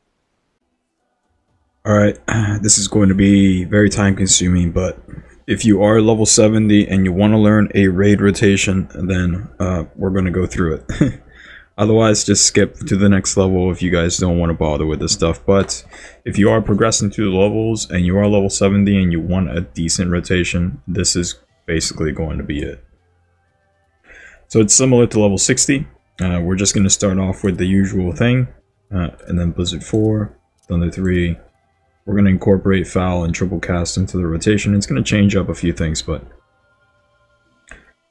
Alright, [sighs] this is going to be very time consuming, but if you are level 70 and you want to learn a raid rotation, then uh, we're going to go through it. [laughs] Otherwise, just skip to the next level if you guys don't want to bother with this stuff. But if you are progressing through the levels and you are level 70 and you want a decent rotation, this is basically going to be it. So it's similar to level 60. Uh, we're just going to start off with the usual thing, uh, and then Blizzard 4, Thunder 3. We're going to incorporate Foul and Triple Cast into the rotation. It's going to change up a few things, but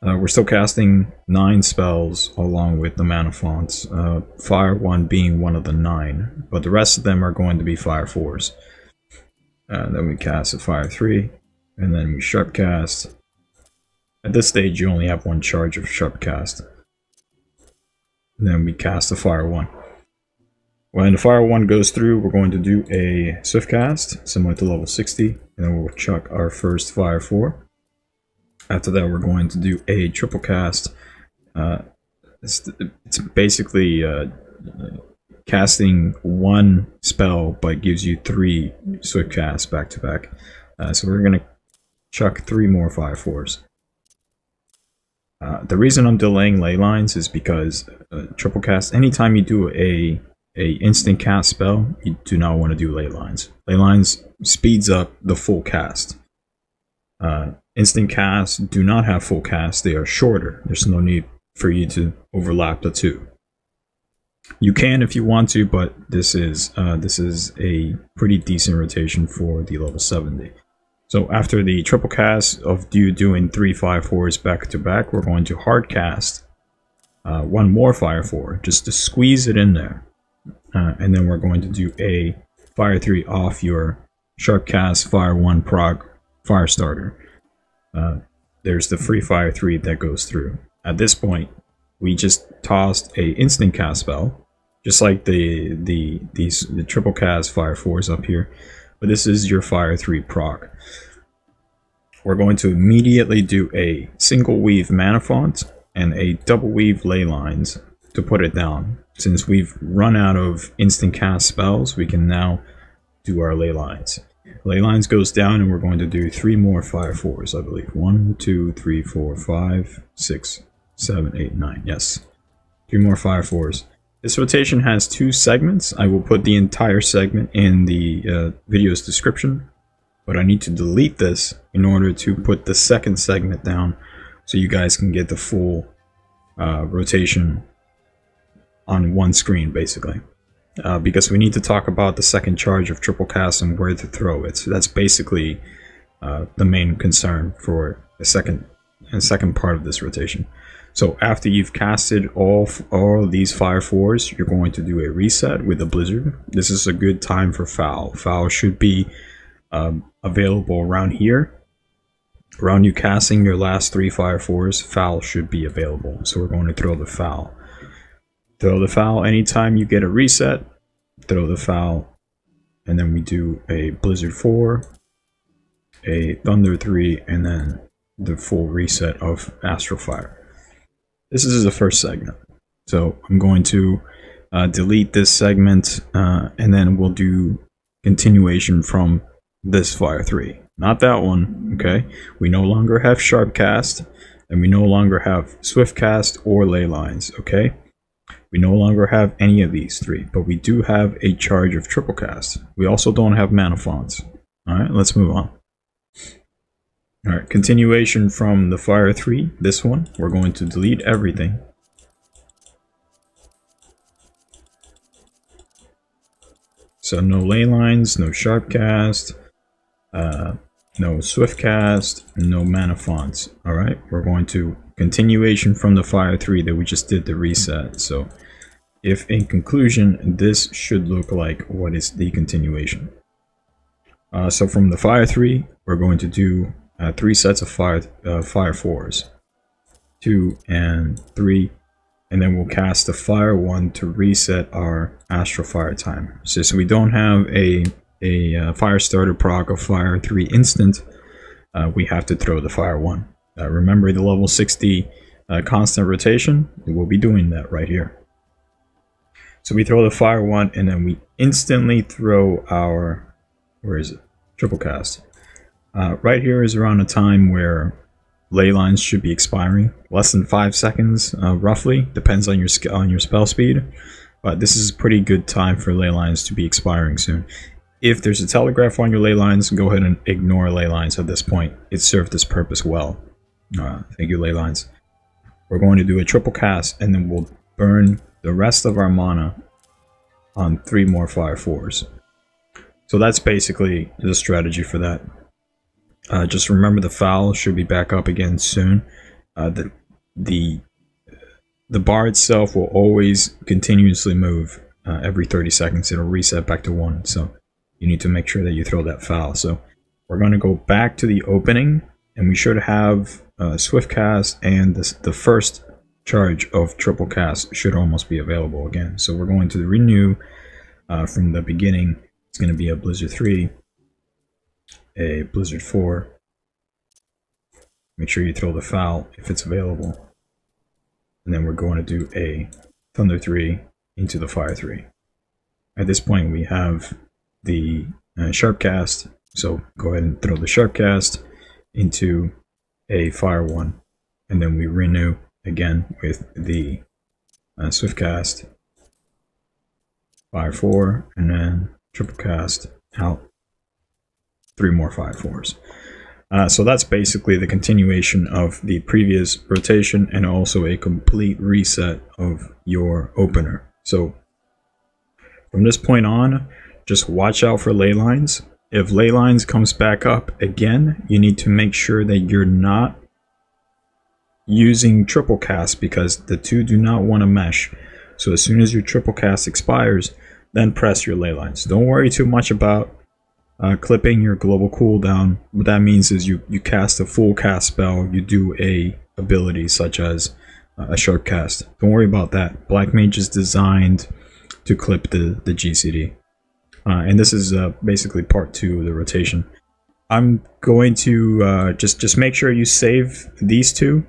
uh, we're still casting 9 spells along with the mana fonts. Uh, fire 1 being one of the 9, but the rest of them are going to be Fire 4s. And then we cast a Fire 3, and then we Sharp Cast, at this stage, you only have one charge of Sharp Cast. And then we cast a Fire 1. When the Fire 1 goes through, we're going to do a Swift Cast, similar to level 60, and then we'll chuck our first Fire 4. After that, we're going to do a Triple Cast. Uh, it's, it's, basically uh, casting one spell, but gives you three Swift Casts back to back. Uh, so we're going to chuck three more Fire 4s. Uh, the reason I'm delaying ley lines is because uh, triple cast, anytime you do a a instant cast spell, you do not want to do ley lines. Ley lines speeds up the full cast. Uh, instant casts do not have full cast, they are shorter. There's no need for you to overlap the two. You can if you want to, but this is uh, this is a pretty decent rotation for the level 70. So after the triple cast of you doing three fire fours back to back, we're going to hard cast uh, one more fire four just to squeeze it in there. Uh, and then we're going to do a fire three off your sharp cast fire one proc fire starter. Uh, there's the free fire three that goes through. At this point, we just tossed a instant cast spell, just like the the these the triple cast fire fours up here but this is your Fire 3 proc. We're going to immediately do a single weave mana font and a double weave ley lines to put it down. Since we've run out of instant cast spells, we can now do our ley lines. Ley lines goes down and we're going to do three more fire fours, I believe. One, two, three, four, five, six, seven, eight, nine. Yes. Three more fire fours. This rotation has two segments. I will put the entire segment in the uh, video's description, but I need to delete this in order to put the second segment down so you guys can get the full uh, rotation on one screen, basically. Uh, because we need to talk about the second charge of triple cast and where to throw it. So that's basically uh, the main concern for the second and second part of this rotation. So after you've casted all, all these Fire 4s, you're going to do a reset with a Blizzard. This is a good time for Foul. Foul should be um, available around here. Around you casting your last three Fire 4s, Foul should be available. So we're going to throw the Foul. Throw the Foul anytime you get a reset. Throw the Foul. And then we do a Blizzard 4, a Thunder 3, and then the full reset of Astral Fire. This is the first segment. So I'm going to uh, delete this segment uh, and then we'll do continuation from this fire 3. Not that one, okay? We no longer have sharp cast and we no longer have swift cast or ley lines, okay? We no longer have any of these three, but we do have a charge of triple cast. We also don't have mana fonts. Alright, let's move on. Alright, continuation from the Fire 3, this one. We're going to delete everything. So no ley lines, no sharp cast, uh, no swift cast, no mana fonts. Alright, we're going to continuation from the Fire 3 that we just did the reset. So if in conclusion, this should look like what is the continuation. Uh, so from the Fire 3, we're going to do uh, three sets of Fire, uh, fire 4s. 2 and 3. And then we'll cast the Fire 1 to reset our Astral Fire timer. So, so we don't have a, a uh, Fire Starter proc of Fire 3 instant. Uh, we have to throw the Fire 1. Uh, remember the level 60 uh, constant rotation? We'll be doing that right here. So we throw the fire one and then we instantly throw our, where is it? Triple cast. Uh, right here is around a time where ley lines should be expiring. Less than five seconds, uh, roughly. Depends on your on your spell speed. But this is a pretty good time for ley lines to be expiring soon. If there's a telegraph on your ley lines, go ahead and ignore ley lines at this point. It served its purpose well. Uh, thank you, ley lines. We're going to do a triple cast and then we'll burn the rest of our mana on three more fire fours. So that's basically the strategy for that. Uh, just remember the foul should be back up again soon. Uh, the the the bar itself will always continuously move uh, every 30 seconds. It'll reset back to one. So you need to make sure that you throw that foul. So we're going to go back to the opening and we should have uh, swift cast and this, the first charge of triple cast should almost be available again. So we're going to renew uh, from the beginning. It's going to be a Blizzard 3, a Blizzard 4. Make sure you throw the foul if it's available. And then we're going to do a Thunder 3 into the Fire 3. At this point we have the uh, Sharp Cast, so go ahead and throw the Sharp Cast into a Fire 1. And then we renew again with the uh, swift cast, fire four, and then triple cast out three more fire fours. Uh, so that's basically the continuation of the previous rotation and also a complete reset of your opener. So from this point on, just watch out for ley lines. If ley lines comes back up again, you need to make sure that you're not using triple cast because the two do not want to mesh. So as soon as your triple cast expires, then press your ley lines. Don't worry too much about uh, clipping your global cooldown. What that means is you, you cast a full cast spell, you do a ability such as uh, a sharp cast. Don't worry about that. Black Mage is designed to clip the, the GCD. Uh, and this is uh, basically part two of the rotation. I'm going to uh, just just make sure you save these two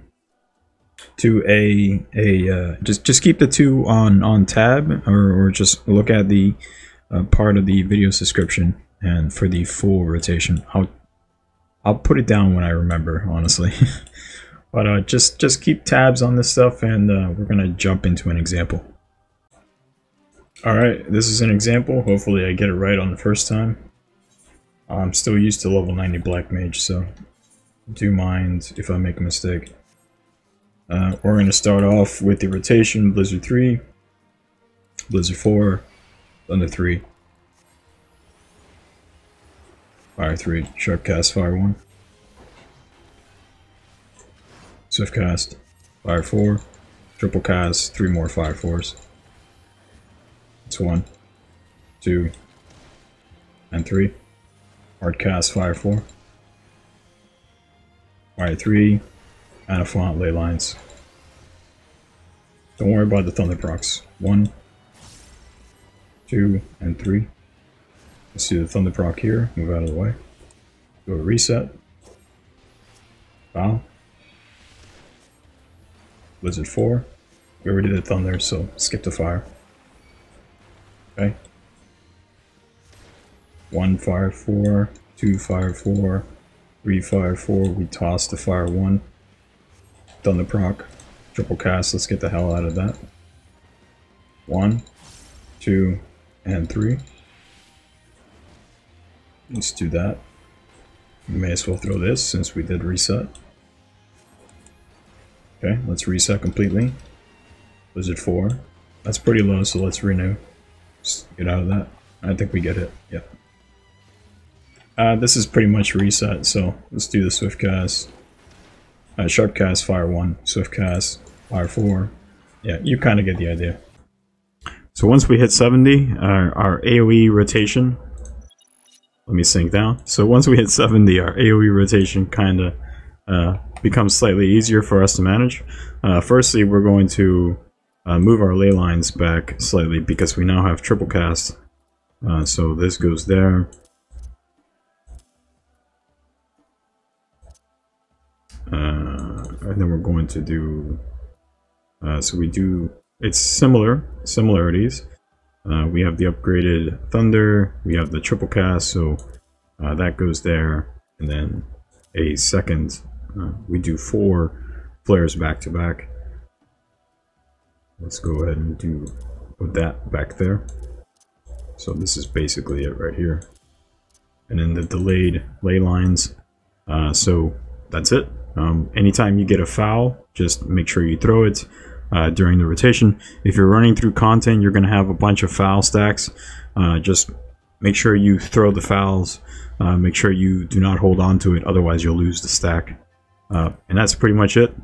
to a a uh, just just keep the two on on tab or, or just look at the uh, part of the video description and for the full rotation. I'll I'll put it down when I remember honestly. [laughs] But uh, just just keep tabs on this stuff and we're gonna jump into an example alright this is an example. Hopefully I get it right on the first time. I'm still used to level 90 black mage so do mind if I make a mistake. Uh, we're going to start off with the rotation, Blizzard 3, Blizzard 4, Thunder 3, Fire 3, Sharp Cast, Fire 1, Swift Cast, Fire 4, Triple Cast, 3 more Fire 4s. It's 1, 2, and 3. Hard Cast, Fire 4. Fire 3, and a font ley lines. Don't worry about the thunder procs. One, two, and three. Let's see the thunder proc here. Move out of the way. Do a reset. Wow. Blizzard 4. We already did thunder, so skip the fire. Okay. One fire four, two fire four, three fire four. We toss the fire one. Done the proc. Triple cast, let's get the hell out of that. One, two, and three. Let's do that. We may as well throw this since we did reset. Okay, let's reset completely. Blizzard 4. That's pretty low, so let's renew. Get out of that. I think we get it. Yeah. Uh, this is pretty much reset, so let's do the Swift Cast. Uh, Sharp Cast, Fire 1, Swift Cast, Fire 4. Yeah, you kind of get the idea. So once we hit 70, our, our AoE rotation, let me sink down. So once we hit 70, our AoE rotation kind of uh, becomes slightly easier for us to manage. Uh, firstly, we're going to uh, move our ley lines back slightly because we now have triple cast. Uh, so this goes there. Uh, and then we're going to do, uh, so we do, it's similar, similarities. Uh, we have the upgraded Thunder, we have the triple cast, so uh, that goes there, and then a second, we do four flares back to back. Let's go ahead and do put that back there. So this is basically it right here. And then the delayed ley lines. Uh, so that's it. Um, anytime you get a foul, just make sure you throw it uh, during the rotation. If you're running through content, you're going to have a bunch of foul stacks. Uh, just make sure you throw the fouls. Uh, make sure you do not hold on to it, otherwise you'll lose the stack. Uh, and that's pretty much it.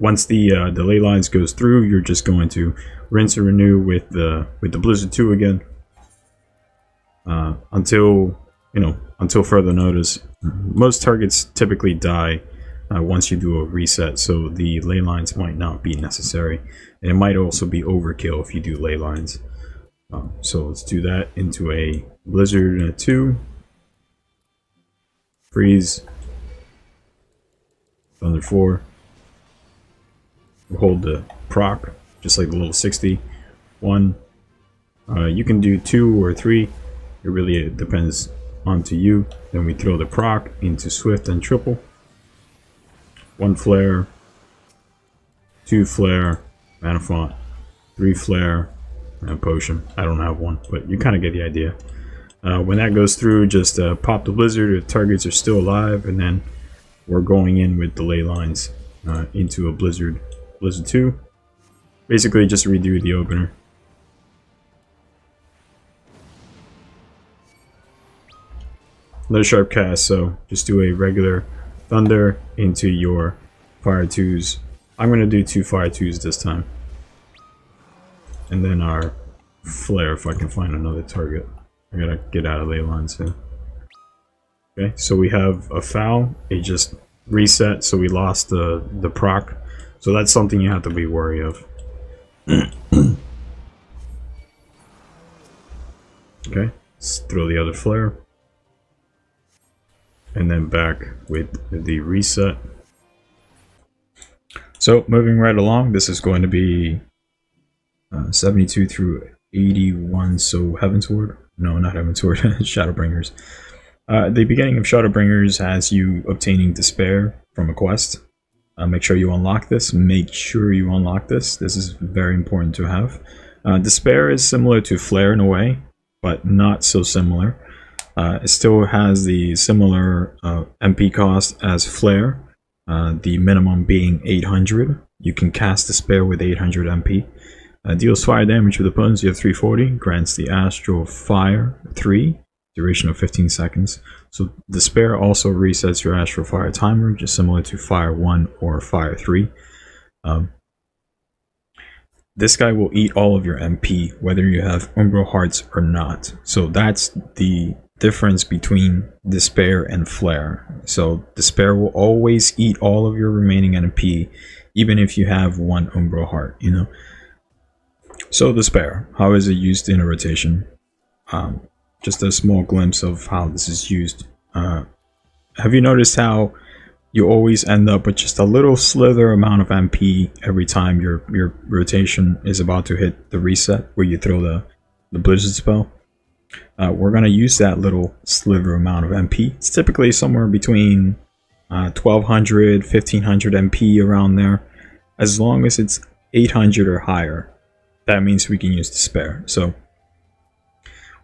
Once the uh, the ley lines goes through, you're just going to rinse and renew with the with the Blizzard 2 again uh, until you know until further notice. Most targets typically die uh, once you do a reset, so the ley lines might not be necessary. And it might also be overkill if you do ley lines. Um, so let's do that into a Blizzard a 2. Freeze. Thunder 4. Hold the proc, just like the little 60. 1. Uh, you can do 2 or 3. It really depends onto you. Then we throw the proc into Swift and Triple one flare, two flare, mana font, three flare, and potion. I don't have one, but you kind of get the idea. Uh, when that goes through, just uh, pop the blizzard. The targets are still alive, and then we're going in with delay lines uh, into a blizzard, blizzard two. Basically, just redo the opener. No sharp cast, so just do a regular Thunder into your Fire 2s. I'm to do two Fire 2s this time. And then our Flare if I can find another target. I gotta get out of ley lines here. Okay, so we have a foul. It just reset, so we lost the, the proc. So that's something you have to be wary of. [clears throat] okay, let's throw the other flare and then back with the reset. So moving right along, this is going to be uh, 72 through 81, so Heavensward. No, not Heavensward, [laughs] Shadowbringers. Uh, the beginning of Shadowbringers has you obtaining Despair from a quest. Uh, make sure you unlock this. Make sure you unlock this. This is very important to have. Uh, Despair is similar to Flare in a way, but not so similar. Uh, it still has the similar uh, MP cost as Flare, uh, the minimum being 800. You can cast Despair with 800 MP. Uh, deals fire damage with opponents, you have 340. Grants the Astral Fire 3, duration of 15 seconds. So Despair also resets your Astral Fire timer, just similar to Fire 1 or Fire 3. Um, this guy will eat all of your MP, whether you have Umbral Hearts or not. So that's the difference between despair and flare. So despair will always eat all of your remaining MP, even if you have one Umbral Heart, you know. So despair, how is it used in a rotation? Um, just a small glimpse of how this is used. Uh, have you noticed how you always end up with just a little slither amount of MP every time your your rotation is about to hit the reset where you throw the the blizzard spell? uh, we're going to use that little sliver amount of MP. It's typically somewhere between uh, 1200, 1500 MP around there. As long as it's 800 or higher, that means we can use Despair. So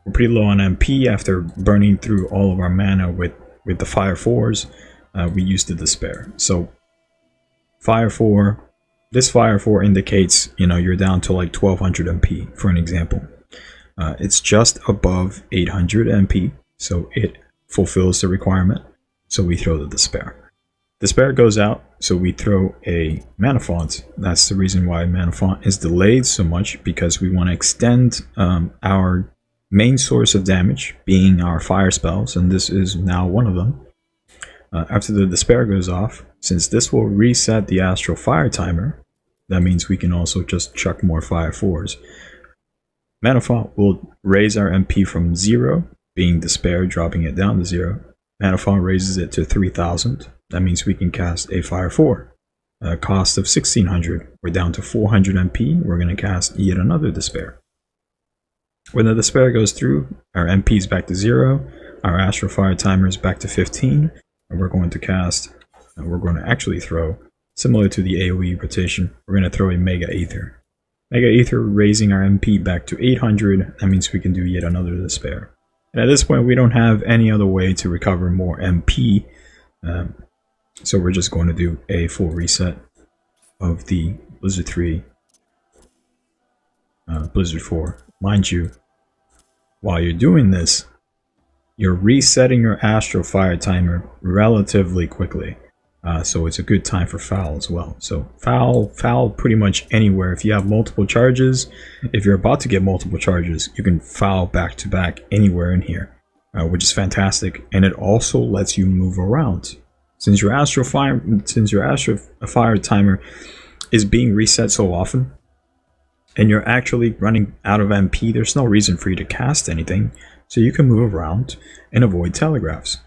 we're pretty low on MP after burning through all of our mana with, with the Fire 4s. Uh, we used the Despair. So Fire 4, this Fire 4 indicates, you know, you're down to like 1200 MP, for an example. Uh, it's just above 800 MP, so it fulfills the requirement. So we throw the Despair. Despair goes out, so we throw a mana font. That's the reason why mana font is delayed so much because we want to extend um, our main source of damage, being our fire spells, and this is now one of them. Uh, after the despair goes off, since this will reset the astral fire timer, that means we can also just chuck more fire fours. Mana font will raise our MP from zero, being despair, dropping it down to zero. Mana font raises it to 3000 that means we can cast a Fire 4. A cost of 1600. We're down to 400 MP. We're going to cast yet another Despair. When the Despair goes through, our MP is back to 0. Our Astral Fire timer is back to 15. And we're going to cast, and we're going to actually throw, similar to the AoE rotation, we're going to throw a Mega Ether. Mega Ether raising our MP back to 800. That means we can do yet another Despair. And at this point, we don't have any other way to recover more MP. Um, so we're just going to do a full reset of the Blizzard 3, uh, Blizzard 4. Mind you, while you're doing this, you're resetting your Astral Fire timer relatively quickly. Uh, so it's a good time for foul as well. So foul, foul pretty much anywhere. If you have multiple charges, if you're about to get multiple charges, you can foul back to back anywhere in here, uh, which is fantastic. And it also lets you move around. Since your Astral Fire, since your Astral Fire timer is being reset so often, and you're actually running out of MP, there's no reason for you to cast anything, so you can move around and avoid telegraphs.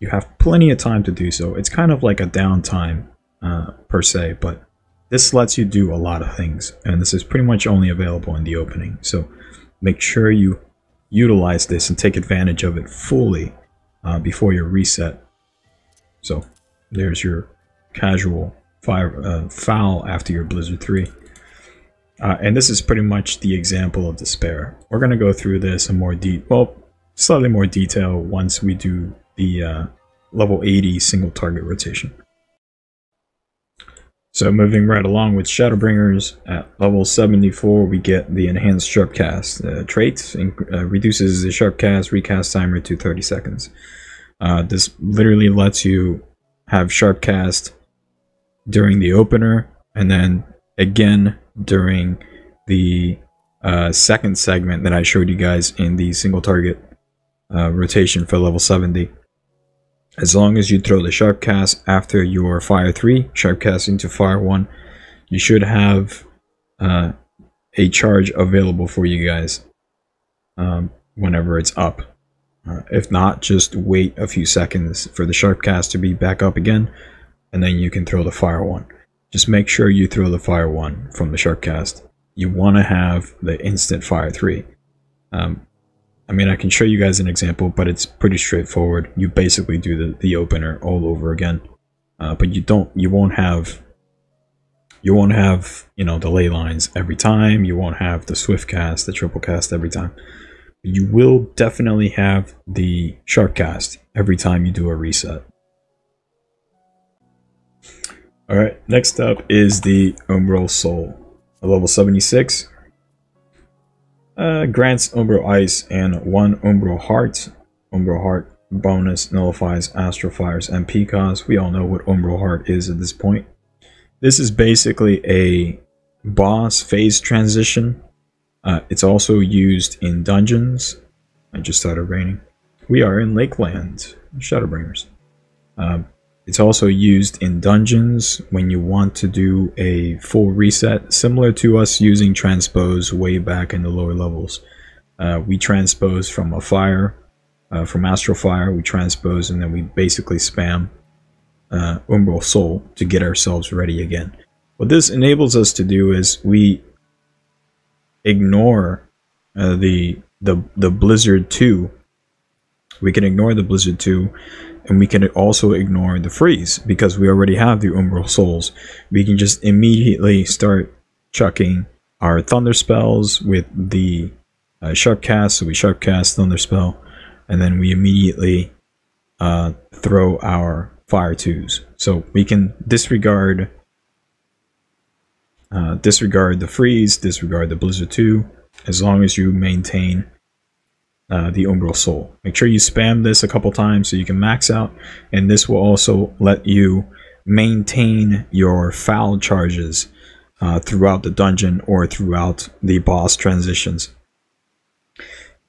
You have plenty of time to do so. It's kind of like a downtime uh, per se, but this lets you do a lot of things, and this is pretty much only available in the opening. So make sure you utilize this and take advantage of it fully uh, before your reset so there's your casual fire uh, foul after your Blizzard 3. Uh, and this is pretty much the example of despair. We're going to go through this in more deep, well, slightly more detail once we do the uh, level 80 single target rotation. So moving right along with Shadowbringers, at level 74 we get the Enhanced Sharpcast uh, trait, uh, reduces the Sharpcast recast timer to 30 seconds. Uh, this literally lets you have Sharpcast during the opener and then again during the uh, second segment that I showed you guys in the single target uh, rotation for level 70. As long as you throw the sharp cast after your Fire 3, sharp cast into Fire 1, you should have uh, a charge available for you guys um, whenever it's up. Uh, if not, just wait a few seconds for the sharp cast to be back up again, and then you can throw the Fire 1. Just make sure you throw the Fire 1 from the Sharpcast. You want to have the instant Fire 3. Um, I mean, I can show you guys an example, but it's pretty straightforward. You basically do the, the opener all over again. Uh, but you don't, you won't have, you won't have, you know, the ley lines every time. You won't have the swift cast, the triple cast every time you will definitely have the sharp cast every time you do a reset. Alright, next up is the Umbral Soul. A level 76. Uh, grants Umbral Ice and one Umbral Heart. Umbral Heart bonus nullifies Astral Fire's MP cost. We all know what Umbral Heart is at this point. This is basically a boss phase transition uh, it's also used in dungeons. I just started raining. We are in Lakeland, Shadowbringers. Uh, it's also used in dungeons when you want to do a full reset, similar to us using transpose way back in the lower levels. Uh, we transpose from a fire, uh, from Astral Fire, we transpose and then we basically spam uh, Umbral Soul to get ourselves ready again. What this enables us to do is we ignore uh, the the the Blizzard 2. We can ignore the Blizzard 2 and we can also ignore the freeze because we already have the Umbral Souls. We can just immediately start chucking our thunder spells with the uh, sharp cast. So we sharp cast thunder spell, and then we immediately uh, throw our fire twos. So we can disregard uh, disregard the freeze, disregard the blizzard two, as long as you maintain uh, the Umbral Soul. Make sure you spam this a couple times so you can max out, and this will also let you maintain your foul charges uh, throughout the dungeon or throughout the boss transitions.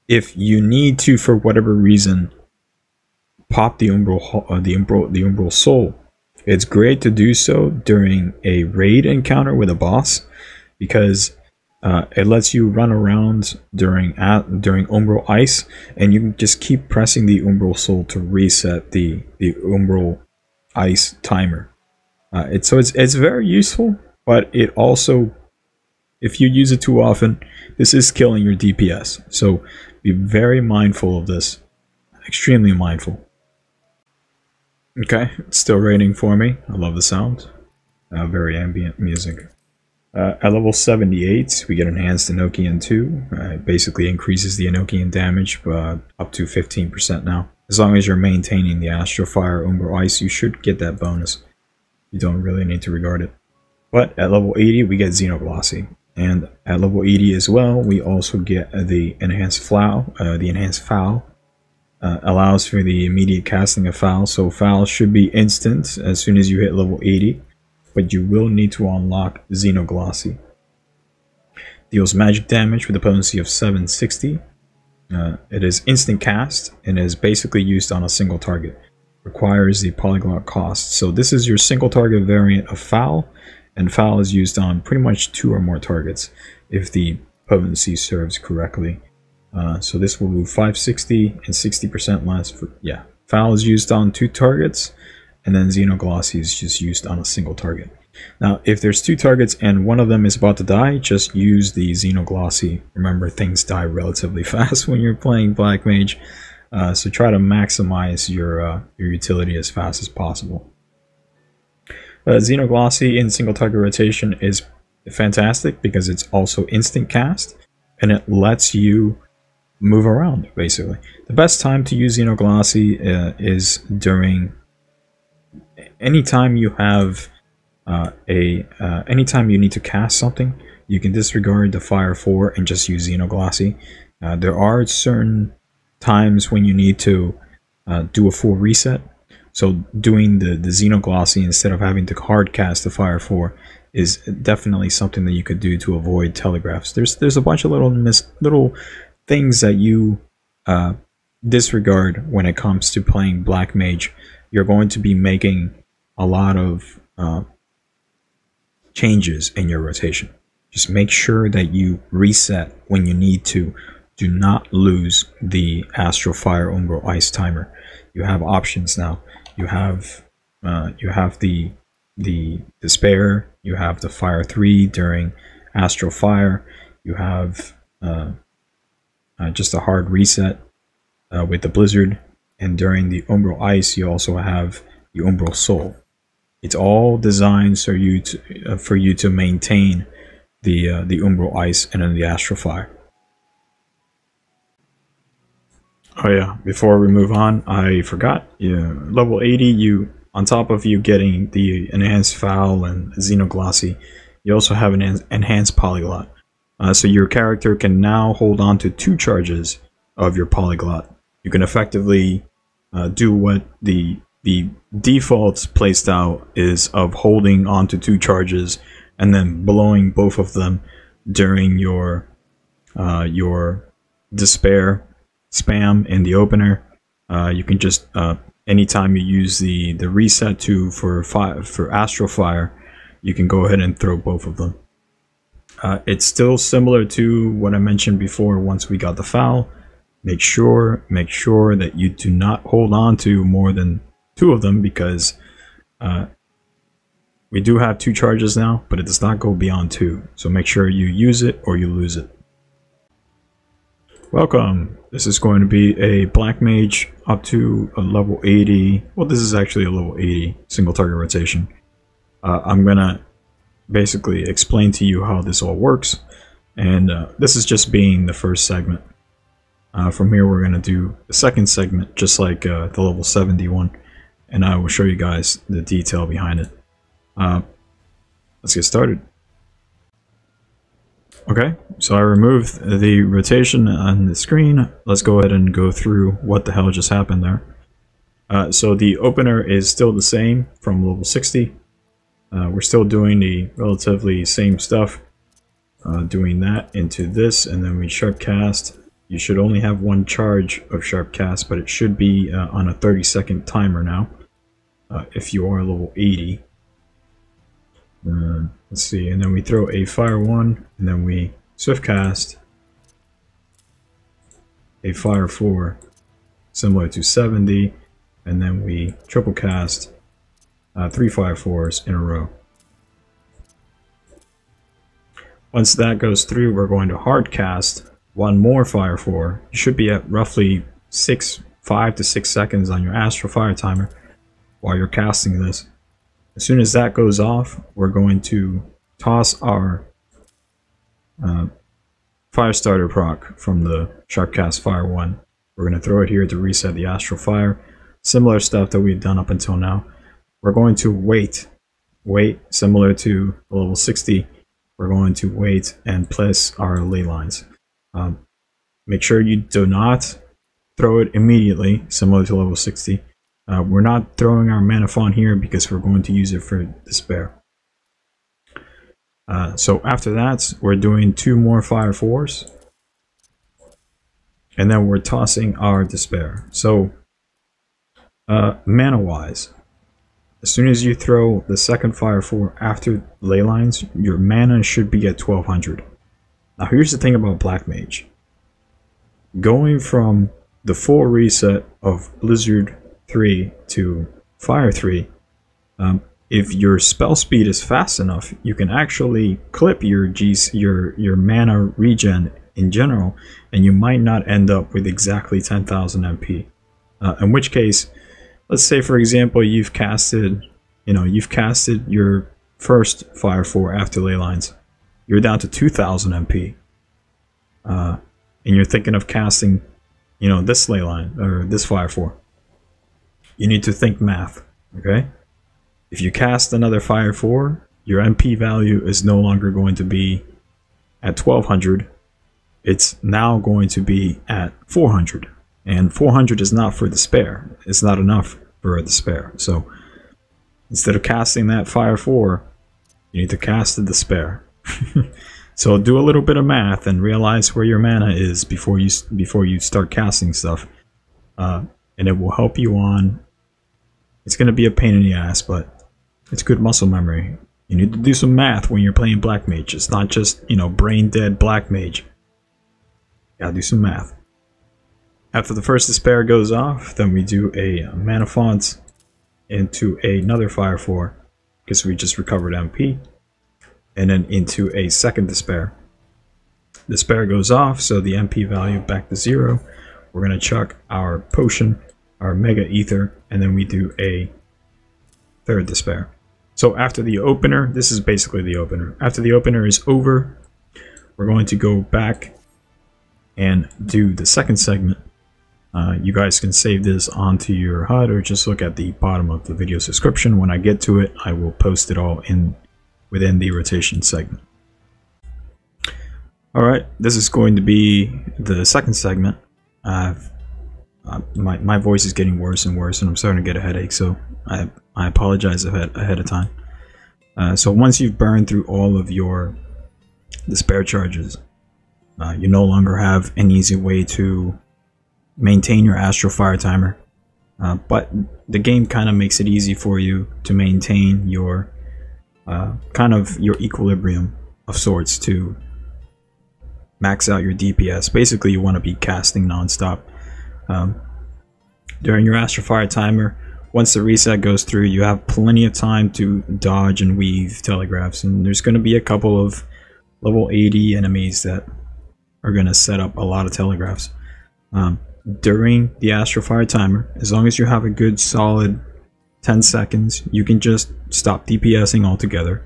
If you need to, for whatever reason, pop the Umbral, uh, the Umbral, the Umbral Soul, it's great to do so during a raid encounter with a boss because uh, it lets you run around during at, during Umbral Ice, and you can just keep pressing the Umbral Soul to reset the the Umbral Ice timer. Uh, it's so it's it's very useful, but it also, if you use it too often, this is killing your DPS. So be very mindful of this, extremely mindful. Okay, it's still raining for me. I love the sound. Uh, very ambient music. Uh, at level 78, we get Enhanced Enochian 2. Uh, it basically increases the Enochian damage uh, up to 15% now. As long as you're maintaining the Astral Fire, Ice, you should get that bonus. You don't really need to regard it. But at level 80, we get Xenoglossy. And at level 80 as well, we also get the Enhanced Flow, uh, the Enhanced Foul. Uh, allows for the immediate casting of Foul, so Foul should be instant as soon as you hit level 80 but you will need to unlock Xenoglossy. Deals magic damage with a potency of 760. Uh, it is instant cast and is basically used on a single target. Requires the polyglot cost. So this is your single target variant of Foul, and Foul is used on pretty much two or more targets if the potency serves correctly. Uh, so this will move 560 and 60% less. For, yeah, Foul is used on two targets and then Xenoglossy is just used on a single target. Now, if there's two targets and one of them is about to die, just use the Xenoglossy. Remember, things die relatively [laughs] fast when you're playing Black Mage, uh, so try to maximize your, uh, your utility as fast as possible. Uh, Xenoglossy in single target rotation is fantastic because it's also instant cast, and it lets you move around, basically. The best time to use Xenoglossy uh, is during anytime you have uh, a uh, anytime you need to cast something, you can disregard the Fire 4 and just use Xenoglossy. Uh, there are certain times when you need to uh, do a full reset. So doing the, the Xenoglossy instead of having to hard cast the Fire 4 is definitely something that you could do to avoid telegraphs. There's there's a bunch of little mis little things that you uh, disregard when it comes to playing Black Mage. You're going to be making a lot of uh, changes in your rotation. Just make sure that you reset when you need to. Do not lose the Astral Fire Umbral Ice timer. You have options now. You have uh, you have the the Despair. You have the Fire Three during Astral Fire. You have uh, uh, just a hard reset uh, with the Blizzard, and during the Umbral Ice, you also have the Umbral Soul. It's all designed so you to, uh, for you to maintain the uh, the Umbral Ice and then the Astral Fire. Oh yeah, before we move on, I forgot. Yeah, level 80, you on top of you getting the enhanced foul and xenoglossy, you also have an enhanced polyglot. Uh, so your character can now hold on to two charges of your polyglot. You can effectively uh, do what the the default playstyle is of holding onto two charges and then blowing both of them during your uh, your despair spam in the opener. Uh, you can just uh, anytime you use the the reset to for fire for astral fire, you can go ahead and throw both of them. Uh, it's still similar to what I mentioned before. Once we got the foul, make sure make sure that you do not hold on to more than two of them because uh, we do have two charges now, but it does not go beyond two. So make sure you use it or you lose it. Welcome. This is going to be a Black Mage up to a level 80. Well, this is actually a level 80 single target rotation. Uh, I'm going to basically explain to you how this all works. And uh, this is just being the first segment. Uh, from here, we're going to do the second segment, just like uh, the level 70 one, and I will show you guys the detail behind it. Uh, let's get started. Okay, so I removed the rotation on the screen. Let's go ahead and go through what the hell just happened there. Uh, so the opener is still the same from level 60. Uh, we're still doing the relatively same stuff. Uh, doing that into this, and then we sharp cast you should only have one charge of Sharp Cast, but it should be uh, on a 30 second timer now. Uh, if you are level 80. Uh, let's see, and then we throw a Fire 1, and then we Swift Cast a Fire 4, similar to 70, and then we triple cast uh, three Fire 4s in a row. Once that goes through, we're going to hard cast one more fire 4, you should be at roughly 6, 5 to 6 seconds on your Astral Fire timer while you're casting this. As soon as that goes off, we're going to toss our uh, Fire Starter proc from the Sharpcast Fire 1. We're going to throw it here to reset the Astral Fire. Similar stuff that we've done up until now. We're going to wait. Wait, similar to level 60. We're going to wait and place our ley lines. Um, make sure you do not throw it immediately, similar to level 60. Uh, we're not throwing our mana font here because we're going to use it for despair. Uh, so after that, we're doing two more fire fours. And then we're tossing our despair. So uh, mana wise, as soon as you throw the second fire four after ley lines, your mana should be at 1200. Now here's the thing about Black Mage. Going from the full reset of Blizzard 3 to Fire 3, um, if your spell speed is fast enough, you can actually clip your your your mana regen in general, and you might not end up with exactly 10,000 MP. Uh, in which case, let's say for example you've casted, you know, you've casted your first Fire 4 after ley lines you're down to 2000 MP. Uh, and you're thinking of casting, you know, this ley line or this fire 4. You need to think math, okay? If you cast another fire 4, your MP value is no longer going to be at 1200. It's now going to be at 400. And 400 is not for despair. It's not enough for a despair. So instead of casting that fire 4, you need to cast the despair. [laughs] so do a little bit of math and realize where your mana is before you before you start casting stuff, uh, and it will help you on. It's going to be a pain in the ass, but it's good muscle memory. You need to do some math when you're playing Black Mage. It's not just you know brain dead Black Mage. You gotta do some math. After the first despair goes off, then we do a uh, mana font into another fire 4 because we just recovered MP and then into a second despair. Despair goes off, so the MP value back to zero. We're going to chuck our potion, our mega ether, and then we do a third despair. So after the opener, this is basically the opener. After the opener is over, we're going to go back and do the second segment. Uh, you guys can save this onto your HUD or just look at the bottom of the video description. When I get to it, I will post it all in within the rotation segment. Alright, this is going to be the second segment. My, my voice is getting worse and worse and I'm starting to get a headache, so I, I apologize ahead, ahead of time. Uh, so once you've burned through all of your despair charges, uh, you no longer have an easy way to maintain your Astral Fire timer. Uh, but the game kind of makes it easy for you to maintain your uh, kind of your equilibrium of sorts to max out your DPS. Basically, you want to be casting nonstop. Um, during your Astral Fire timer, once the reset goes through, you have plenty of time to dodge and weave telegraphs, and there's going to be a couple of level 80 enemies that are going to set up a lot of telegraphs. Um, during the Astral Fire timer, as long as you have a good solid 10 seconds, you can just stop DPSing altogether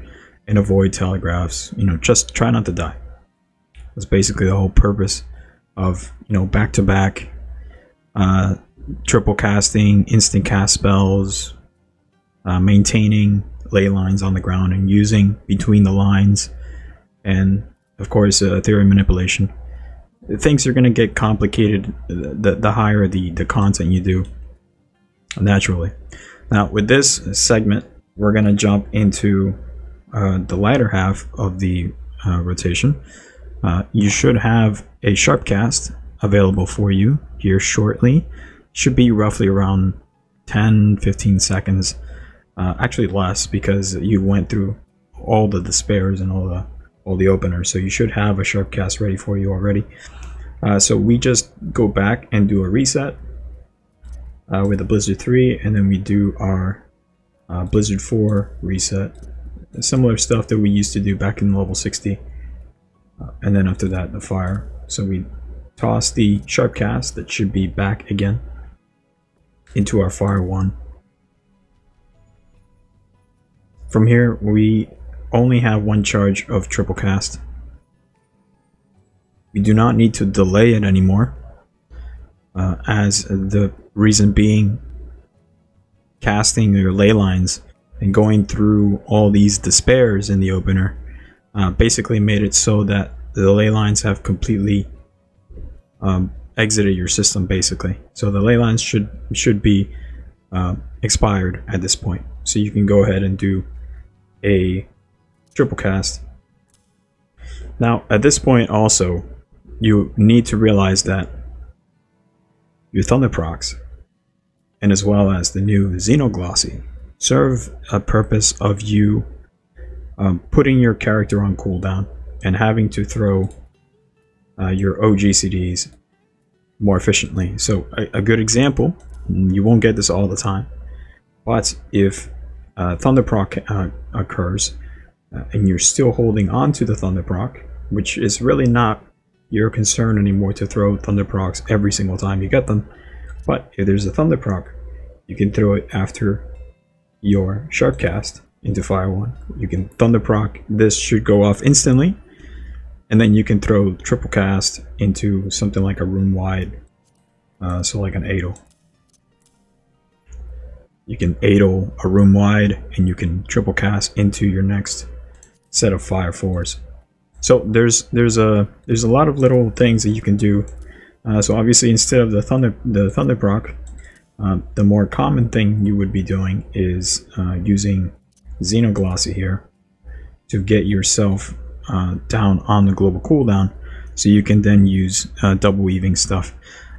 and avoid telegraphs. You know, just try not to die. That's basically the whole purpose of you know back to back back, triple casting, instant cast spells, uh, maintaining ley lines on the ground, and using between the lines, and of course uh, Aetherial Manipulation. Things are going to get complicated the, the higher the, the content you do naturally. Now with this segment, we're going to jump into uh, the latter half of the uh, rotation. Uh, you should have a sharp cast available for you here shortly. Should be roughly around 10 15 seconds. Uh, actually less because you went through all the despairs and all the all the openers, so you should have a sharp cast ready for you already. Uh, so we just go back and do a reset uh, with the Blizzard 3, and then we do our uh, Blizzard 4 reset. Similar stuff that we used to do back in level 60. Uh, and then after that, the fire. So we toss the sharp cast that should be back again into our fire 1. From here, we only have one charge of triple cast. We do not need to delay it anymore, uh, as the reason being casting your ley lines and going through all these despairs in the opener uh, basically made it so that the ley lines have completely um, exited your system basically. So the ley lines should should be uh, expired at this point. So you can go ahead and do a triple cast. Now at this point also you need to realize that your thunder procs and as well as the new Xenoglossy serve a purpose of you um, putting your character on cooldown and having to throw uh, your OGCDs more efficiently. So a, a, good example, you won't get this all the time, but if uh, Thunder proc uh, occurs uh, and you're still holding on to the Thunder proc, which is really not your concern anymore to throw Thunder procs every single time you get them, but if there's a Thunder proc, you can throw it after your Sharp Cast into Fire 1. You can Thunder proc, this should go off instantly, and then you can throw Triple Cast into something like a Room Wide, uh, so like an Addle. You can Addle a Room Wide, and you can Triple Cast into your next set of Fire 4s. So there's there's a there's a lot of little things that you can do. Uh, so obviously instead of the thunder the thunder proc, uh, the more common thing you would be doing is uh, using Xenoglossy here to get yourself uh, down on the global cooldown so you can then use uh, double weaving stuff.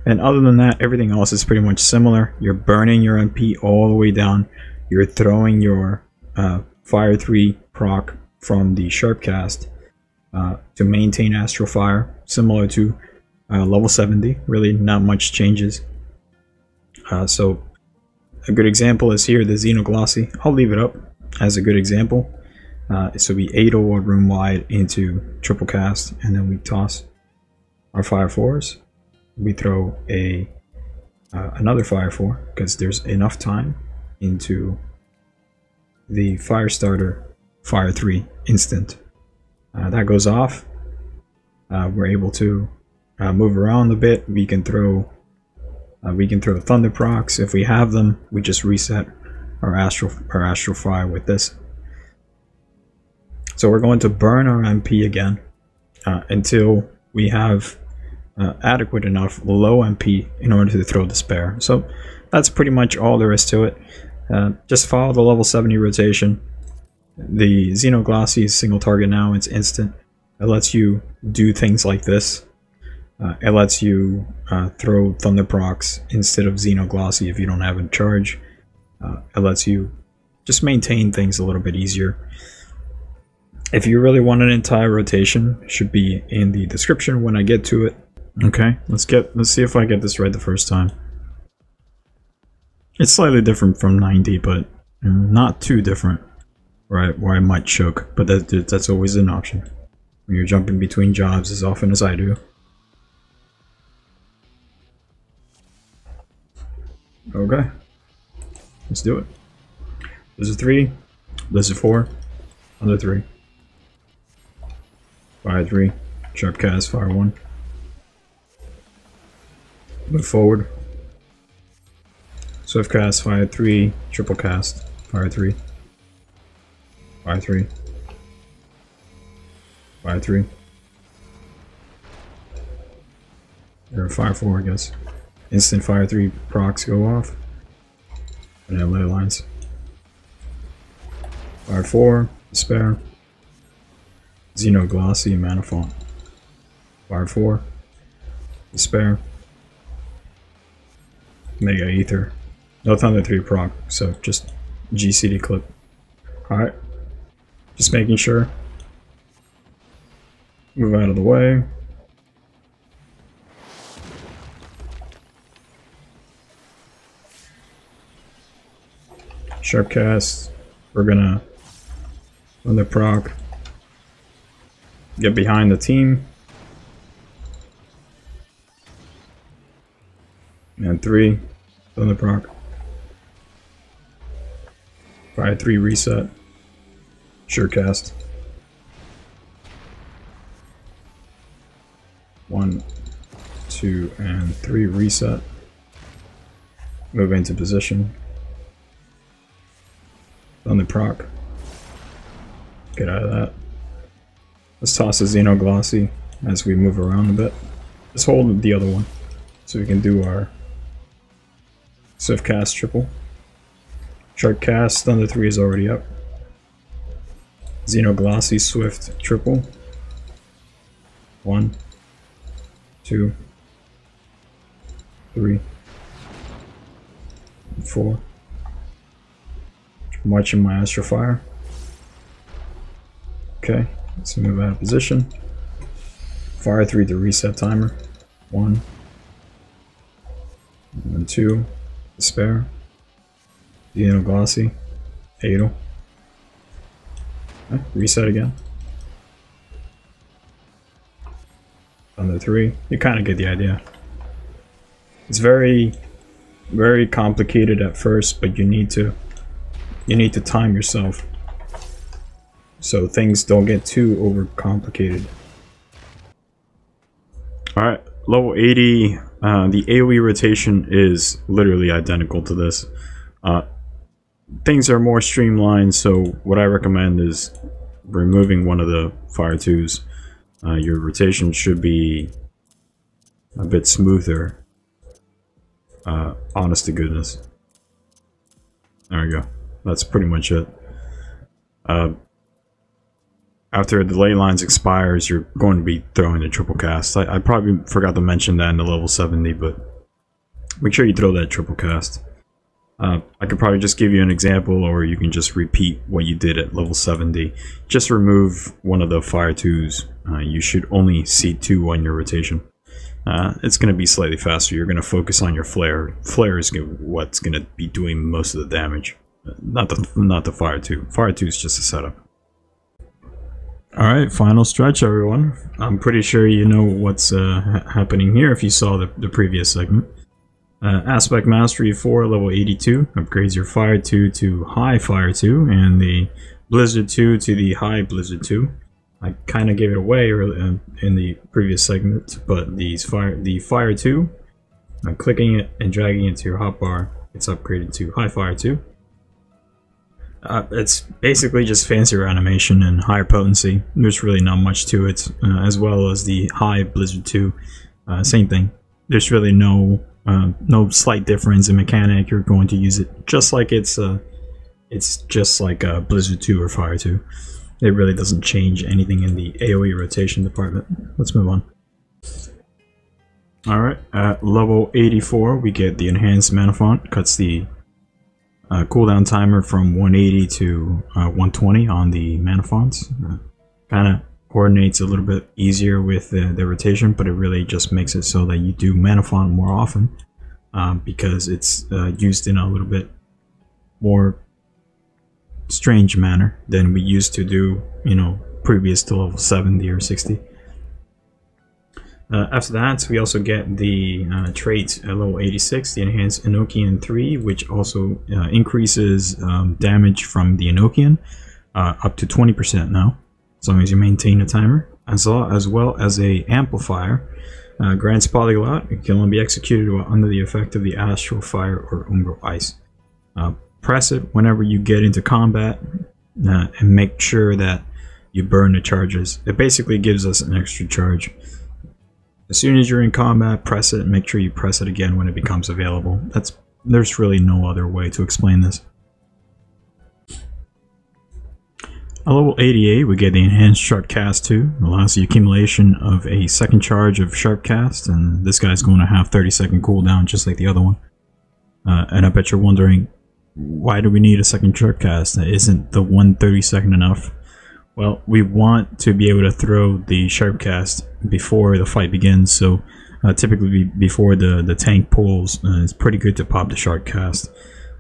And other than that, everything else is pretty much similar. You're burning your MP all the way down. You're throwing your uh, Fire 3 proc from the Sharp Cast uh, to maintain Astral Fire, similar to level 70. Really not much changes. Uh, so a good example is here, the Xenoglossy. I'll leave it up as a good example. Uh, so we 8 or room wide into triple cast, and then we toss our fire fours. We throw a uh, another fire four because there's enough time into the fire starter fire three instant. Uh, that goes off. Uh, we're able to uh, move around a bit. We can throw uh, we can throw Thunder procs. If we have them, we just reset our Astral, our Astral Fire with this. So we're going to burn our MP again uh, until we have uh, adequate enough low MP in order to throw Despair. So that's pretty much all there is to it. Uh, just follow the level 70 rotation. The Xenoglossy is single target now, it's instant. It lets you do things like this. Uh, it lets you uh, throw Thunder procs instead of Xenoglossy if you don't have a charge. Uh, it lets you just maintain things a little bit easier. If you really want an entire rotation, should be in the description when I get to it. Okay, let's get let's see if I get this right the first time. It's slightly different from 90, but not too different. Right, where I might choke, but that, that's always an option. When you're jumping between jobs as often as I do. Okay. Let's do it. This is three. This is four. Another three. Fire three. Sharp cast, fire one. Move forward. Swift cast, fire three, triple cast, fire three. Fire three. Fire three. Or fire four, I guess. Instant fire three procs go off. And then ley lines. Fire four, spare. Xenoglossy Mana Font. 4. Despair. Mega Ether. No Thunder 3 proc, so just GCD clip. Alright. Just making sure. Move out of the way. Sharp cast. We're gonna on the proc. Get behind the team. And three, Thunder proc. Fire three reset. Sure cast. One, two, and three reset. Move into position. Thunder proc. Get out of that. Let's toss a Xenoglossy as we move around a bit. Let's hold the other one so we can do our Swift cast triple. Sharp cast, Thunder 3 is already up. Xenoglossy Swift triple. One, two, three, four. Marching my Astral Fire. Okay. Let's move out of position. Fire three to reset timer. One. And two. Despair. Xeno Glossy. Addle. Okay, eh, reset again. Under three. You kind of get the idea. It's very, very complicated at first, but you need to, you need to time yourself so things don't get too overcomplicated. Alright, level 80, uh, the AoE rotation is literally identical to this. Uh, things are more streamlined, so what I recommend is removing one of the fire twos. Uh, your rotation should be a bit smoother. Uh, honest to goodness. There we go. That's pretty much it. Uh, after the ley lines expires, you're going to be throwing the triple cast. I, I, probably forgot to mention that in the level 70, but make sure you throw that triple cast. Uh, I could probably just give you an example, or you can just repeat what you did at level 70. Just remove one of the fire twos. Uh, you should only see two on your rotation. Uh, it's going to be slightly faster. You're going to focus on your flare. Flare is what's going to be doing most of the damage, not the not the fire two. Fire two is just a setup. Alright, final stretch everyone. I'm pretty sure you know what's uh, ha happening here if you saw the, the previous segment. Uh, Aspect Mastery 4, level 82, upgrades your Fire 2 to High Fire 2, and the Blizzard 2 to the High Blizzard 2. I kind of gave it away uh, in the previous segment, but these fire, the Fire 2, uh, clicking it and dragging it to your hotbar, it's upgraded to High Fire 2. Uh, it's basically just fancier animation and higher potency. There's really not much to it, uh, as well as the high Blizzard 2. Uh, same thing. There's really no uh, no slight difference in mechanic. You're going to use it just like it's uh, it's just like uh, Blizzard 2 or Fire 2. It really doesn't change anything in the AoE rotation department. Let's move on. Alright, at level 84 we get the enhanced Manafont, cuts the uh, cooldown timer from 180 to uh, 120 on the Manafonts. Uh, kind of coordinates a little bit easier with the, the, rotation, but it really just makes it so that you do Manafont more often um, because it's uh, used in a little bit more strange manner than we used to do, you know, previous to level 70 or 60. Uh, after that, we also get the uh, trait at level 86, the Enhanced Enochian 3, which also uh, increases um, damage from the Enochian uh, up to 20% now, as long as you maintain a timer. as well as, well as a amplifier. Uh, grants polyglot. It can only be executed while under the effect of the astral fire or umbral ice. Uh, press it whenever you get into combat uh, and make sure that you burn the charges. It basically gives us an extra charge. As soon as you're in combat, press it and make sure you press it again when it becomes available. That's There's really no other way to explain this. At level 88, we get the Enhanced Sharp Cast 2. It allows the accumulation of a second charge of Sharp Cast, and this guy's going to have 30 second cooldown just like the other one. Uh, and I bet you're wondering, why do we need a second Sharp Cast? Isn't the 130 second enough? Well, we want to be able to throw the Sharp Cast before the fight begins, so uh, typically before the, the tank pulls, uh, it's pretty good to pop the Sharp Cast.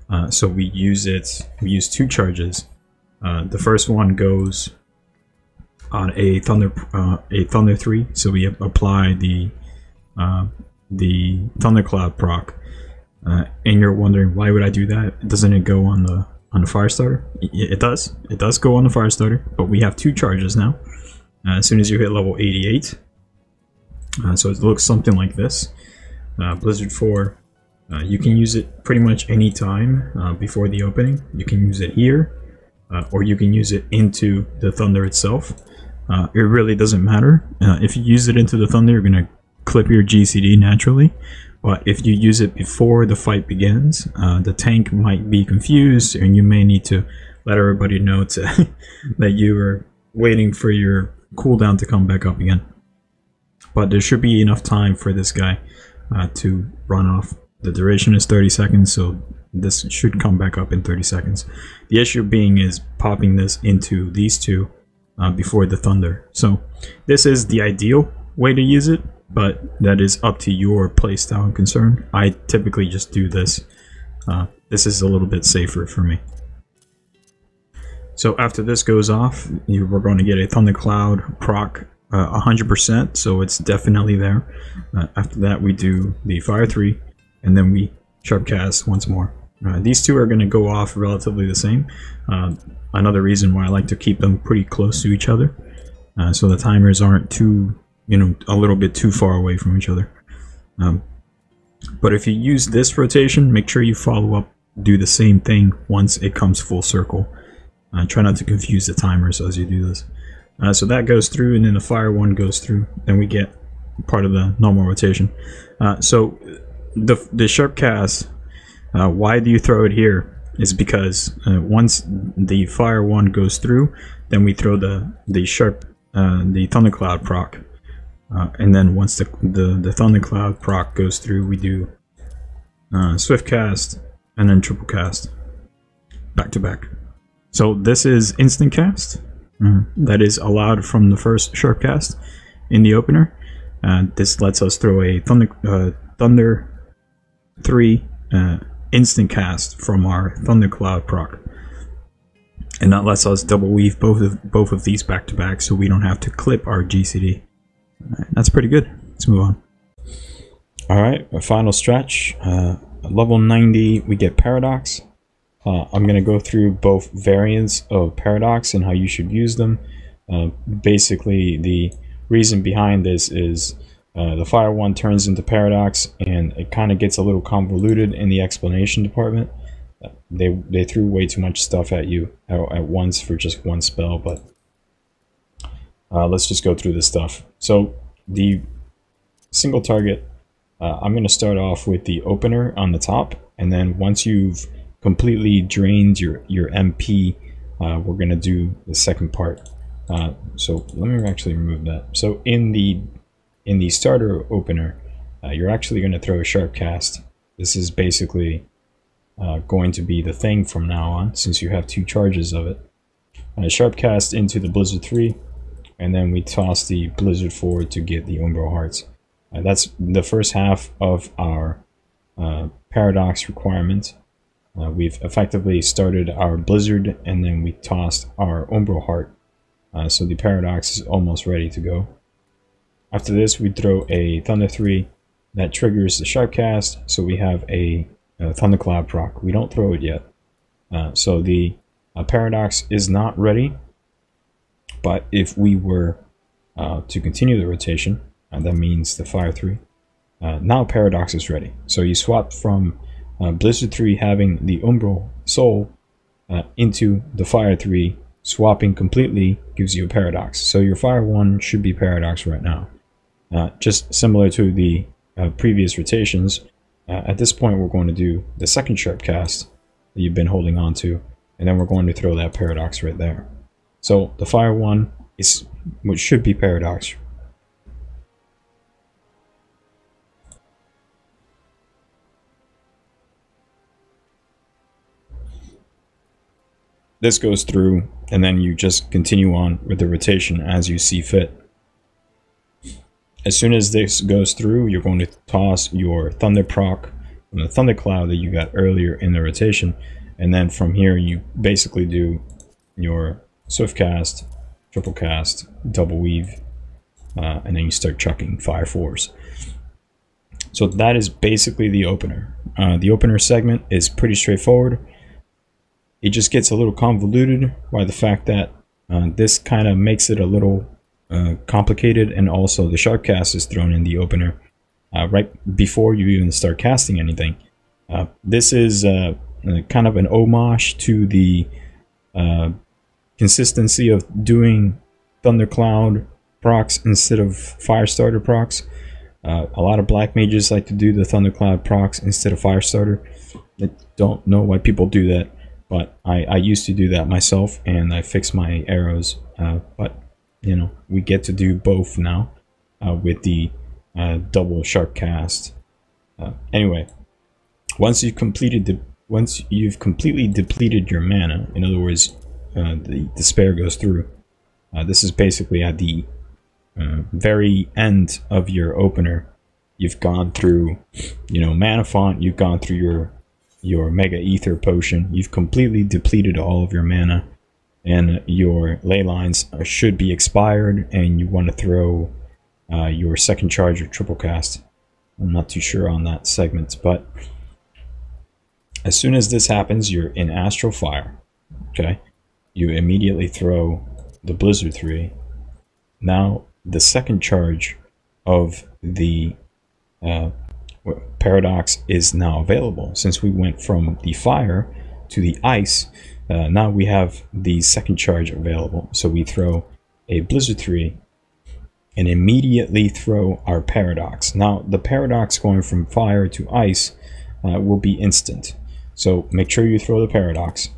Uh, so we use it, we use two charges uh, the first one goes on a thunder uh, a thunder three, so we apply the uh, the thundercloud proc. And you're wondering why would I do that? Doesn't it go on the on the Firestarter? It does. It does go on the Firestarter, but we have two charges now. Uh, as soon as you hit level 88, uh, so it looks something like this. Blizzard 4 uh, you can use it pretty much any time uh, before the opening. You can use it here, uh, or you can use it into the Thunder itself. Uh, it really doesn't matter. Uh, if you use it into the Thunder, you're going to clip your GCD naturally. But if you use it before the fight begins, uh, the tank might be confused and you may need to let everybody know to [laughs] that you are waiting for your cooldown to come back up again. But there should be enough time for this guy uh, to run off. The duration is 30 seconds, so this should come back up in 30 seconds. The issue being is popping this into these two uh, before the thunder. So this is the ideal way to use it, but that is up to your playstyle and concern. I typically just do this. Uh, this is a little bit safer for me. So after this goes off, you, we're going to get a Thundercloud proc 100%, uh, so it's definitely there. Uh, after that, we do the Fire 3, and then we Sharp Cast once more. Uh, these two are going to go off relatively the same. Uh, another reason why I like to keep them pretty close to each other, uh, so the timers aren't too, you know, a little bit too far away from each other. Um, but if you use this rotation, make sure you follow up, do the same thing once it comes full circle. Uh, try not to confuse the timers as you do this. Uh, so that goes through, and then the fire one goes through. Then we get part of the normal rotation. Uh, so the the sharp cast uh, why do you throw it here? Is because uh, once the fire one goes through, then we throw the the sharp uh, the thundercloud proc, uh, and then once the the the thundercloud proc goes through, we do uh, swift cast and then triple cast back to back. So this is instant cast. Uh, that is allowed from the first sharp cast in the opener. this lets us throw a thunder thunder three uh, instant cast from our Thundercloud proc. And that lets us double weave both of both of these back to back so we don't have to clip our GCD. Right, that's pretty good. Let's move on. Alright, a final stretch. Uh, level 90, we get Paradox. Uh, I'm going to go through both variants of Paradox and how you should use them. Uh, basically, the reason behind this is uh, the fire one turns into paradox and it kind of gets a little convoluted in the explanation department. Uh, they, they threw way too much stuff at you at, at once for just one spell, but uh, let's just go through this stuff. So the single target, uh, I'm going to start off with the opener on the top, and then once you've completely drained your, your MP, uh, we're going to do the second part. Uh, so let me actually remove that. So in the in the starter opener, uh, you're actually going to throw a sharp cast. This is basically uh, going to be the thing from now on, since you have two charges of it. a sharp cast into the Blizzard 3, and then we toss the Blizzard 4 to get the Umbral Hearts. Uh, that's the first half of our uh, Paradox requirement. Uh, we've effectively started our Blizzard, and then we tossed our Umbral Heart. Uh, so the Paradox is almost ready to go. After this, we throw a Thunder 3 that triggers the Sharp Cast, so we have a, a Thundercloud proc. We don't throw it yet. Uh, so the uh, Paradox is not ready, but if we were uh, to continue the rotation. And that means the Fire 3. Uh, now Paradox is ready. So you swap from uh, Blizzard 3 having the Umbral Soul uh, into the Fire 3. Swapping completely gives you a Paradox. So your Fire 1 should be Paradox right now. Uh, just similar to the uh, previous rotations, at this point we're going to do the second Sharp Cast that you've been holding on to, and then we're going to throw that Paradox right there. So the Fire 1 is what should be Paradox this goes through and then you just continue on with the rotation as you see fit. As soon as this goes through, you're going to toss your Thunder proc from the Thundercloud that you got earlier in the rotation. And then from here, you basically do your Swift Cast, Triple Cast, Double Weave, uh, and then you start chucking Fire fours. So that is basically the opener. Uh, the opener segment is pretty straightforward it just gets a little convoluted by the fact that uh, this kind of makes it a little uh, complicated and also the sharp cast is thrown in the opener uh, right before you even start casting anything. Uh, this is kind of an homage to the consistency of doing Thundercloud procs instead of Firestarter procs. a lot of black mages like to do the Thundercloud procs instead of Firestarter. I don't know why people do that. But I, I used to do that myself and I fixed my arrows. Uh, but, you know, we get to do both now uh, with the uh, double sharp cast. Uh, anyway, once you've completed the once you've completely depleted your mana, in other words, uh, the despair goes through. Uh, this is basically at the very end of your opener. You've gone through, you know, Manafont. You've gone through your your Mega Ether Potion, you've completely depleted all of your mana, and your ley lines should be expired, and you want to throw uh, your second charge or triple cast. I'm not too sure on that segment, but as soon as this happens, you're in Astral Fire. Okay, you immediately throw the Blizzard 3. Now, the second charge of the uh, Paradox is now available. Since we went from the fire to the ice, uh, now we have the second charge available. So we throw a Blizzard 3 and immediately throw our Paradox. Now the Paradox going from fire to ice uh, will be instant. So make sure you throw the Paradox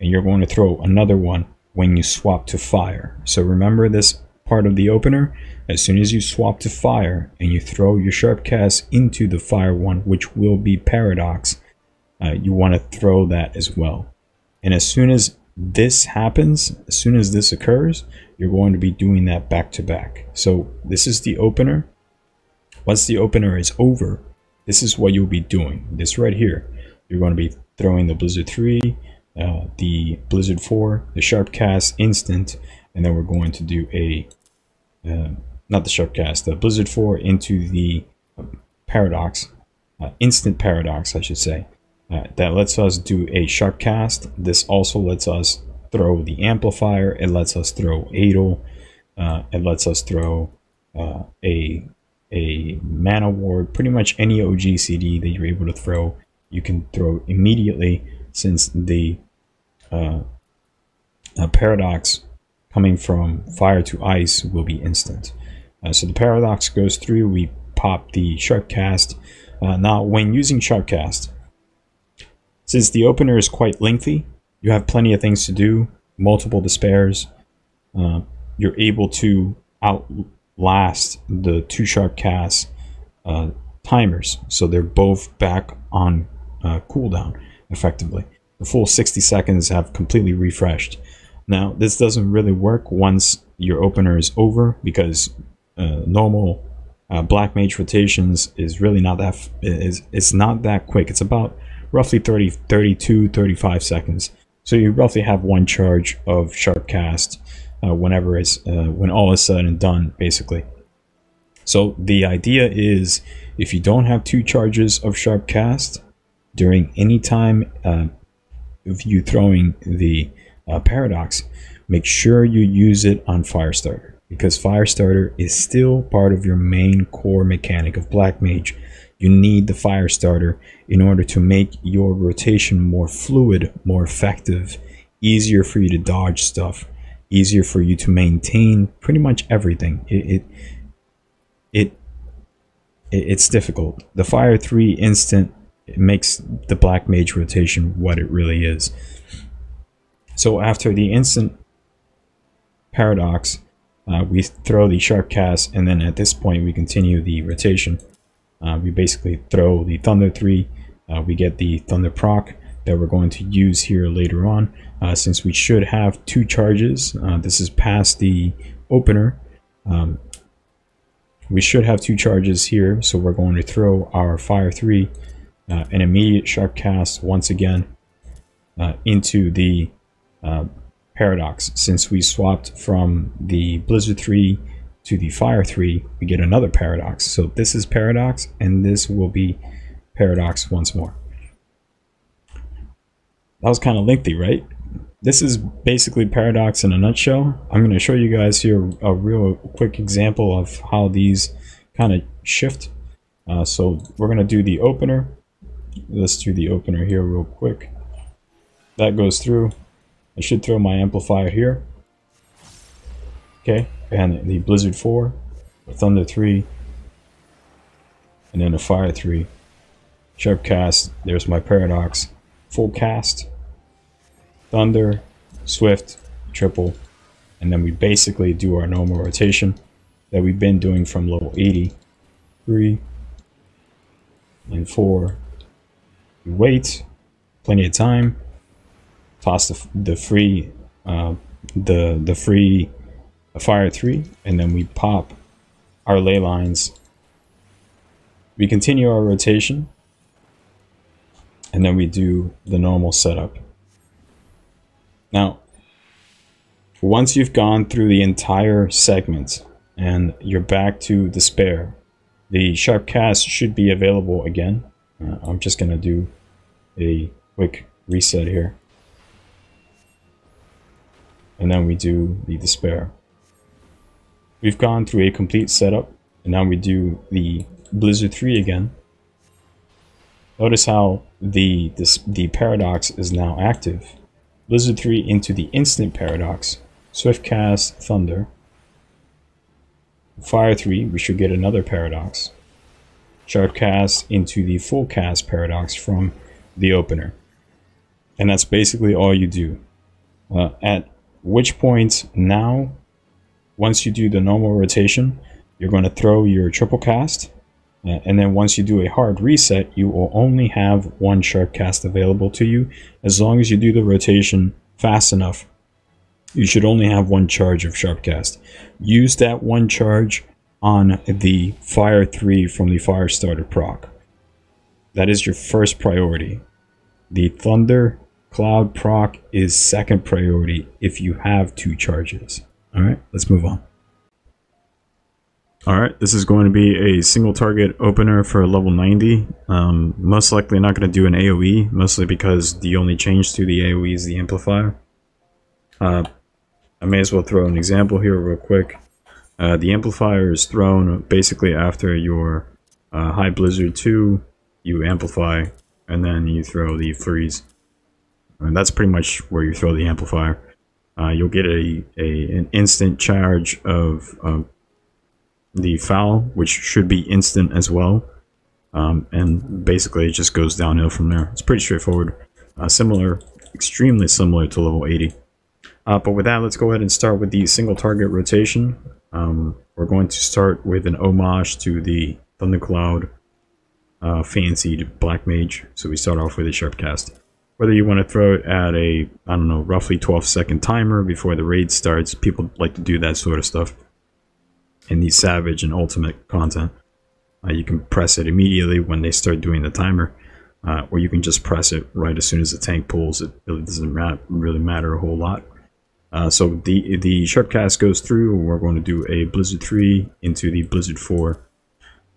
and you're going to throw another one when you swap to fire. So remember this part of the opener as soon as you swap to fire and you throw your sharp cast into the fire one, which will be paradox, uh, you want to throw that as well. And as soon as this happens, as soon as this occurs, you're going to be doing that back to back. So this is the opener. Once the opener is over, this is what you'll be doing. This right here, you're going to be throwing the Blizzard 3, uh, the Blizzard 4, the Sharp Cast instant, and then we're going to do a uh, not the Sharpcast, the Blizzard 4 into the Paradox, uh, Instant Paradox, I should say. Uh, that lets us do a Sharpcast. This also lets us throw the Amplifier. It lets us throw Addle. Uh, it lets us throw a a mana ward. Pretty much any OG CD that you're able to throw, you can throw immediately since the uh, uh, Paradox coming from fire to ice will be instant. Uh, so the paradox goes through, we pop the sharp cast. Uh, now, when using sharp cast, since the opener is quite lengthy, you have plenty of things to do, multiple despairs. Uh, you're able to outlast the two sharp cast uh, timers, so they're both back on uh, cooldown effectively. The full 60 seconds have completely refreshed. Now, this doesn't really work once your opener is over because uh, normal uh, black mage rotations is really not that is it's not that quick. It's about roughly 30, 32, 35 seconds. So you roughly have one charge of sharp cast uh, whenever it's uh, when all is said and done, basically. So the idea is if you don't have two charges of sharp cast during any time uh, you throwing the uh, paradox, make sure you use it on Firestarter. because Firestarter is still part of your main core mechanic of Black Mage. You need the Firestarter in order to make your rotation more fluid, more effective, easier for you to dodge stuff, easier for you to maintain pretty much everything. It it it, it's difficult. The Fire 3 instant makes the Black Mage rotation what it really is. So after the instant paradox, uh, we throw the sharp cast, and then at this point we continue the rotation. Uh, we basically throw the Thunder 3, uh, we get the Thunder proc that we're going to use here later on. Uh, since we should have two charges, uh, this is past the opener. Um, we should have two charges here, so we're going to throw our Fire 3, uh, an immediate sharp cast once again into the paradox. Since we swapped from the Blizzard 3 to the Fire 3, we get another paradox. So this is paradox, and this will be paradox once more. That was kind of lengthy, right? This is basically paradox in a nutshell. I'm going to show you guys here a real quick example of how these kind of shift. Uh, so we're going to do the opener. Let's do the opener here real quick. That goes through. I should throw my amplifier here. Okay, and the Blizzard 4, the Thunder 3, and then the Fire 3. Sharp cast, there's my Paradox. Full cast, Thunder, Swift, Triple, and then we basically do our normal rotation that we've been doing from level 80. 3 and 4. We wait, plenty of time, toss the, the free uh, the the free fire three, and then we pop our ley lines. We continue our rotation, and then we do the normal setup. Now, once you've gone through the entire segment and you're back to despair, the sharp cast should be available again. Uh, I'm just going to do a quick reset here and then we do the despair. We've gone through a complete setup, and now we do the Blizzard 3 again. Notice how the, this, the paradox is now active. Blizzard 3 into the instant paradox, Swift cast Thunder. Fire 3, we should get another paradox. Sharp cast into the full cast paradox from the opener. And that's basically all you do. Uh, at which point now, once you do the normal rotation, you're going to throw your triple cast. Uh, and then once you do a hard reset, you will only have one sharp cast available to you. As long as you do the rotation fast enough, you should only have one charge of sharp cast. Use that one charge on the Fire 3 from the Firestarter proc. That is your first priority. The Thunder Cloud proc is second priority if you have two charges. All right, let's move on. All right, this is going to be a single target opener for level 90. Um, most likely not going to do an AoE, mostly because the only change to the AoE is the amplifier. Uh, I may as well throw an example here real quick. Uh, the amplifier is thrown basically after your uh, High Blizzard 2, you amplify, and then you throw the freeze. And that's pretty much where you throw the amplifier. Uh, you'll get a, a an instant charge of uh, the foul, which should be instant as well. Um, and basically it just goes downhill from there. It's pretty straightforward. Uh, similar, extremely similar to level 80. Uh, but with that, let's go ahead and start with the single target rotation. Um, we're going to start with an homage to the Thundercloud uh, fancied Black Mage. So we start off with a Sharp Cast whether you want to throw it at a I don't know roughly 12 second timer before the raid starts. People like to do that sort of stuff in the savage and ultimate content. Uh, you can press it immediately when they start doing the timer, uh, or you can just press it right as soon as the tank pulls. It really doesn't really matter a whole lot. Uh, so the the sharp cast goes through. and We're going to do a Blizzard 3 into the Blizzard 4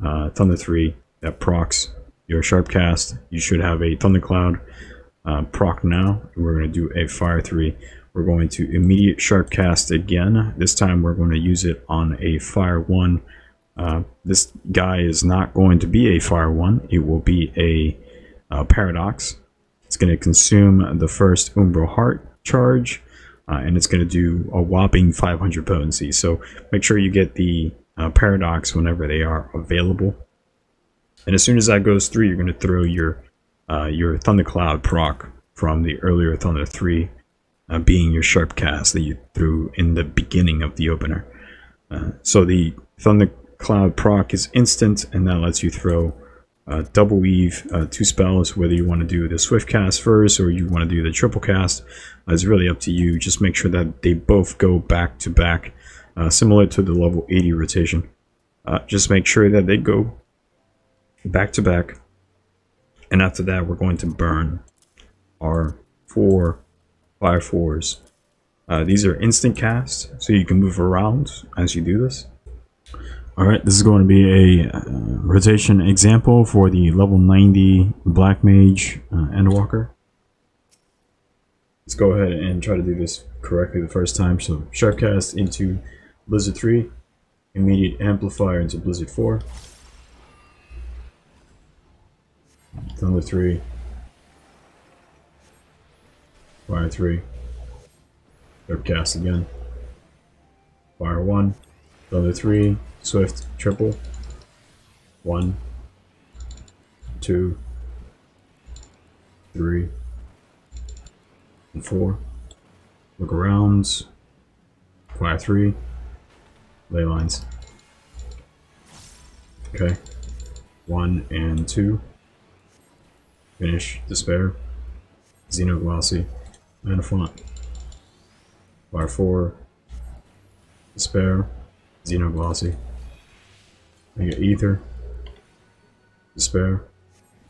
uh, Thunder 3 that procs your sharp cast. You should have a Thundercloud uh, proc now. We're going to do a fire 3. we're going to immediate sharp cast again. This time we're going to use it on a fire one. Uh, this guy is not going to be a fire one. It will be a uh, paradox. It's going to consume the first Umbral Heart charge, uh, and it's going to do a whopping 500 potency. So make sure you get the uh, paradox whenever they are available. And as soon as that goes through, you're going to throw your uh, your Thundercloud proc from the earlier Thunder 3 uh, being your sharp cast that you threw in the beginning of the opener. Uh, so the Thundercloud proc is instant, and that lets you throw uh, double weave uh, two spells, whether you want to do the swift cast first or you want to do the triple cast. Uh, it's really up to you. Just make sure that they both go back to back, uh, similar to the level 80 rotation. Uh, just make sure that they go back to back. And after that, we're going to burn our four fire fours. Uh, these are instant casts, so you can move around as you do this. Alright, this is going to be a uh, rotation example for the level 90 Black Mage uh, Endwalker. Let's go ahead and try to do this correctly the first time. So, Sharp Cast into Blizzard 3, Immediate Amplifier into Blizzard 4, Thunder 3, Fire 3. Sharp cast again. Fire 1. Thunder 3. Swift triple. 1. 2. 3. And 4. Look around. Fire 3. Ley lines. Okay. 1 and 2. Finish. Despair. Xenoglossy. And a font. Fire 4. Despair. Xenoglossy. I get Ether. Despair.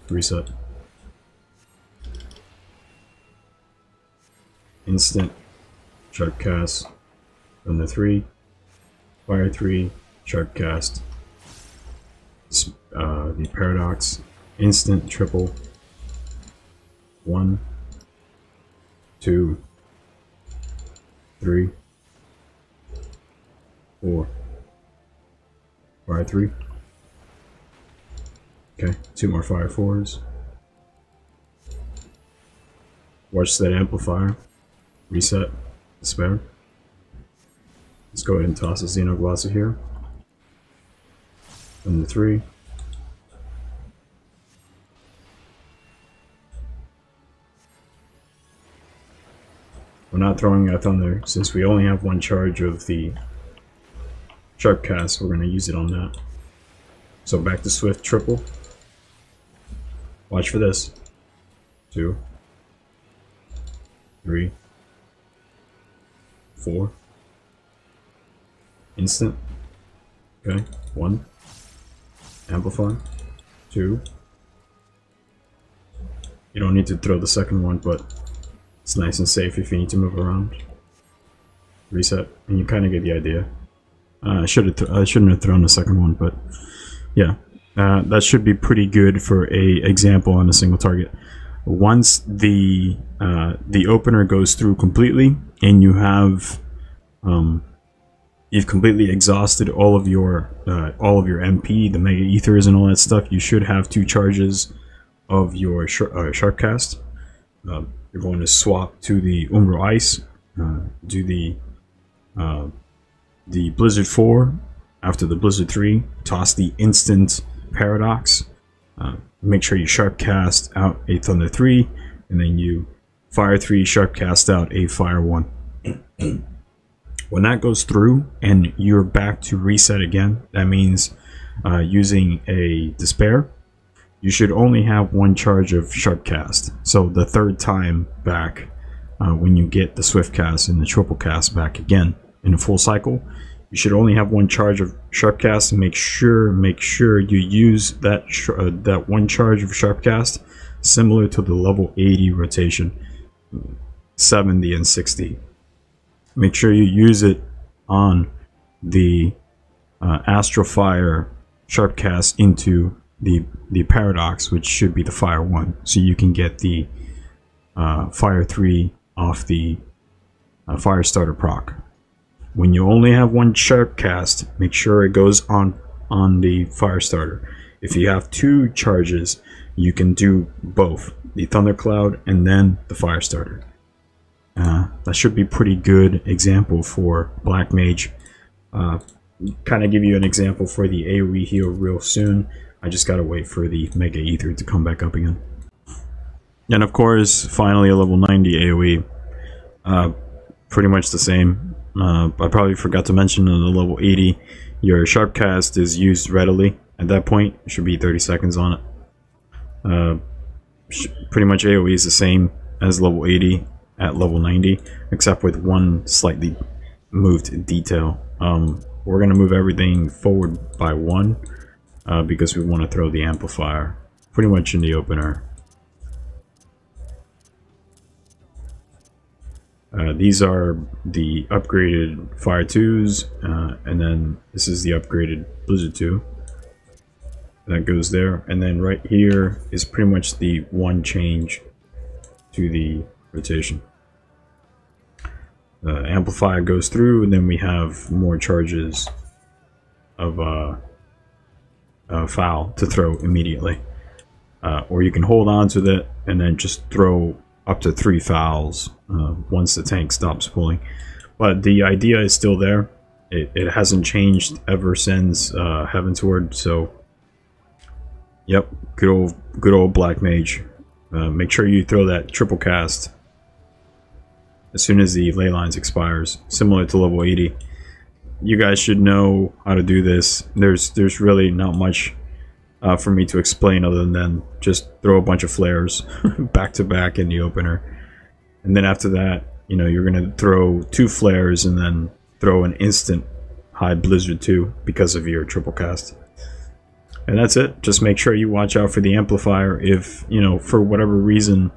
Reset. Instant. Sharp cast. Thunder 3. Fire 3. Sharp cast. Uh, the Paradox. Instant triple. 1 two, three, four, fire three. Okay, two more fire fours. Watch that amplifier. Reset. Despair. Let's go ahead and toss a Xenoglossy here. Number three. We're not throwing a Thunder, since we only have one charge of the Sharp Cast, we're going to use it on that. So back to Swift Triple. Watch for this. Two. Three. Four. Instant. Okay. One. Amplify. Two. You don't need to throw the second one, but it's nice and safe if you need to move around. Reset, and you kind of get the idea. Uh, I should have I shouldn't have thrown the second one, but yeah, uh, that should be pretty good for a example on a single target. Once the uh, the opener goes through completely, and you have um, you've completely exhausted all of your uh, all of your MP, the Mega Ethers, and all that stuff, you should have two charges of your sh uh, Sharp Cast. Uh, you're going to swap to the Umbral Ice, do the the Blizzard 4 after the Blizzard 3, toss the Instant Paradox, uh, make sure you Sharp Cast out a Thunder 3, and then you Fire 3, Sharp Cast out a Fire 1. [clears throat] when that goes through and you're back to reset again, that means uh, using a Despair, you should only have one charge of sharp cast. So the third time back, uh, when you get the swift cast and the triple cast back again in a full cycle, you should only have one charge of sharp cast. And make sure, make sure you use that uh, that one charge of sharp cast, similar to the level 80 rotation, 70 and 60. Make sure you use it on the uh, Astral Fire sharp cast into the the paradox, which should be the fire one, so you can get the uh, fire three off the uh, Firestarter proc. When you only have one sharp cast, make sure it goes on on the Firestarter. If you have two charges, you can do both the Thundercloud and then the Firestarter. Uh, that should be pretty good example for Black Mage. Uh, kind of give you an example for the AoE heal real soon. I just gotta wait for the Mega Ether to come back up again. And of course, finally a level 90 AoE. Uh, pretty much the same. Uh, I probably forgot to mention in the level 80, your sharp cast is used readily. At that point, it should be 30 seconds on it. Uh, pretty much AoE is the same as level 80 at level 90, except with one slightly moved detail. Um, we're going to move everything forward by one uh, because we want to throw the amplifier pretty much in the opener. Uh, these are the upgraded Fire 2s, uh, and then this is the upgraded Blizzard 2. That goes there, and then right here is pretty much the one change to the rotation. The amplifier goes through, and then we have more charges of uh, uh, foul to throw immediately. Uh, or you can hold on to that and then just throw up to three fouls uh, once the tank stops pulling. But the idea is still there. It, it hasn't changed ever since uh, Heavensward, so yep, good old good old Black Mage. Uh, make sure you throw that triple cast as soon as the ley lines expires, similar to level 80. You guys should know how to do this. There's there's really not much uh, for me to explain other than just throw a bunch of flares [laughs] back to back in the opener. And then after that, you know, you're going to throw two flares and then throw an instant high blizzard 2 because of your triple cast. And that's it. Just make sure you watch out for the amplifier if, you know, for whatever reason,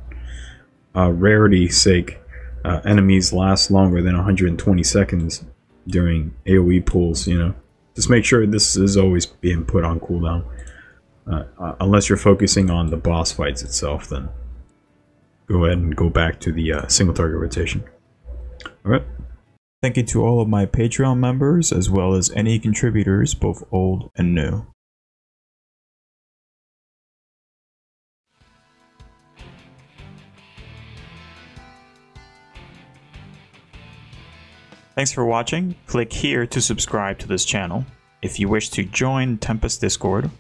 uh, rarity sake, uh, enemies last longer than 120 seconds during AoE pulls, you know. Just make sure this is always being put on cooldown. Uh, uh, unless you're focusing on the boss fights itself, then go ahead and go back to the uh, single target rotation. Alright. Thank you to all of my Patreon members, as well as any contributors, both old and new. Thanks for watching. Click here to subscribe to this channel. If you wish to join Tempest Discord,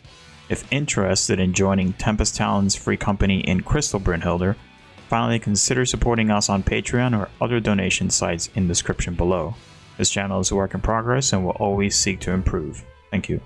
if interested in joining Tempest Talon's free company in Crystal Brynhildr, finally consider supporting us on Patreon or other donation sites in the description below. This channel is a work in progress and will always seek to improve. Thank you.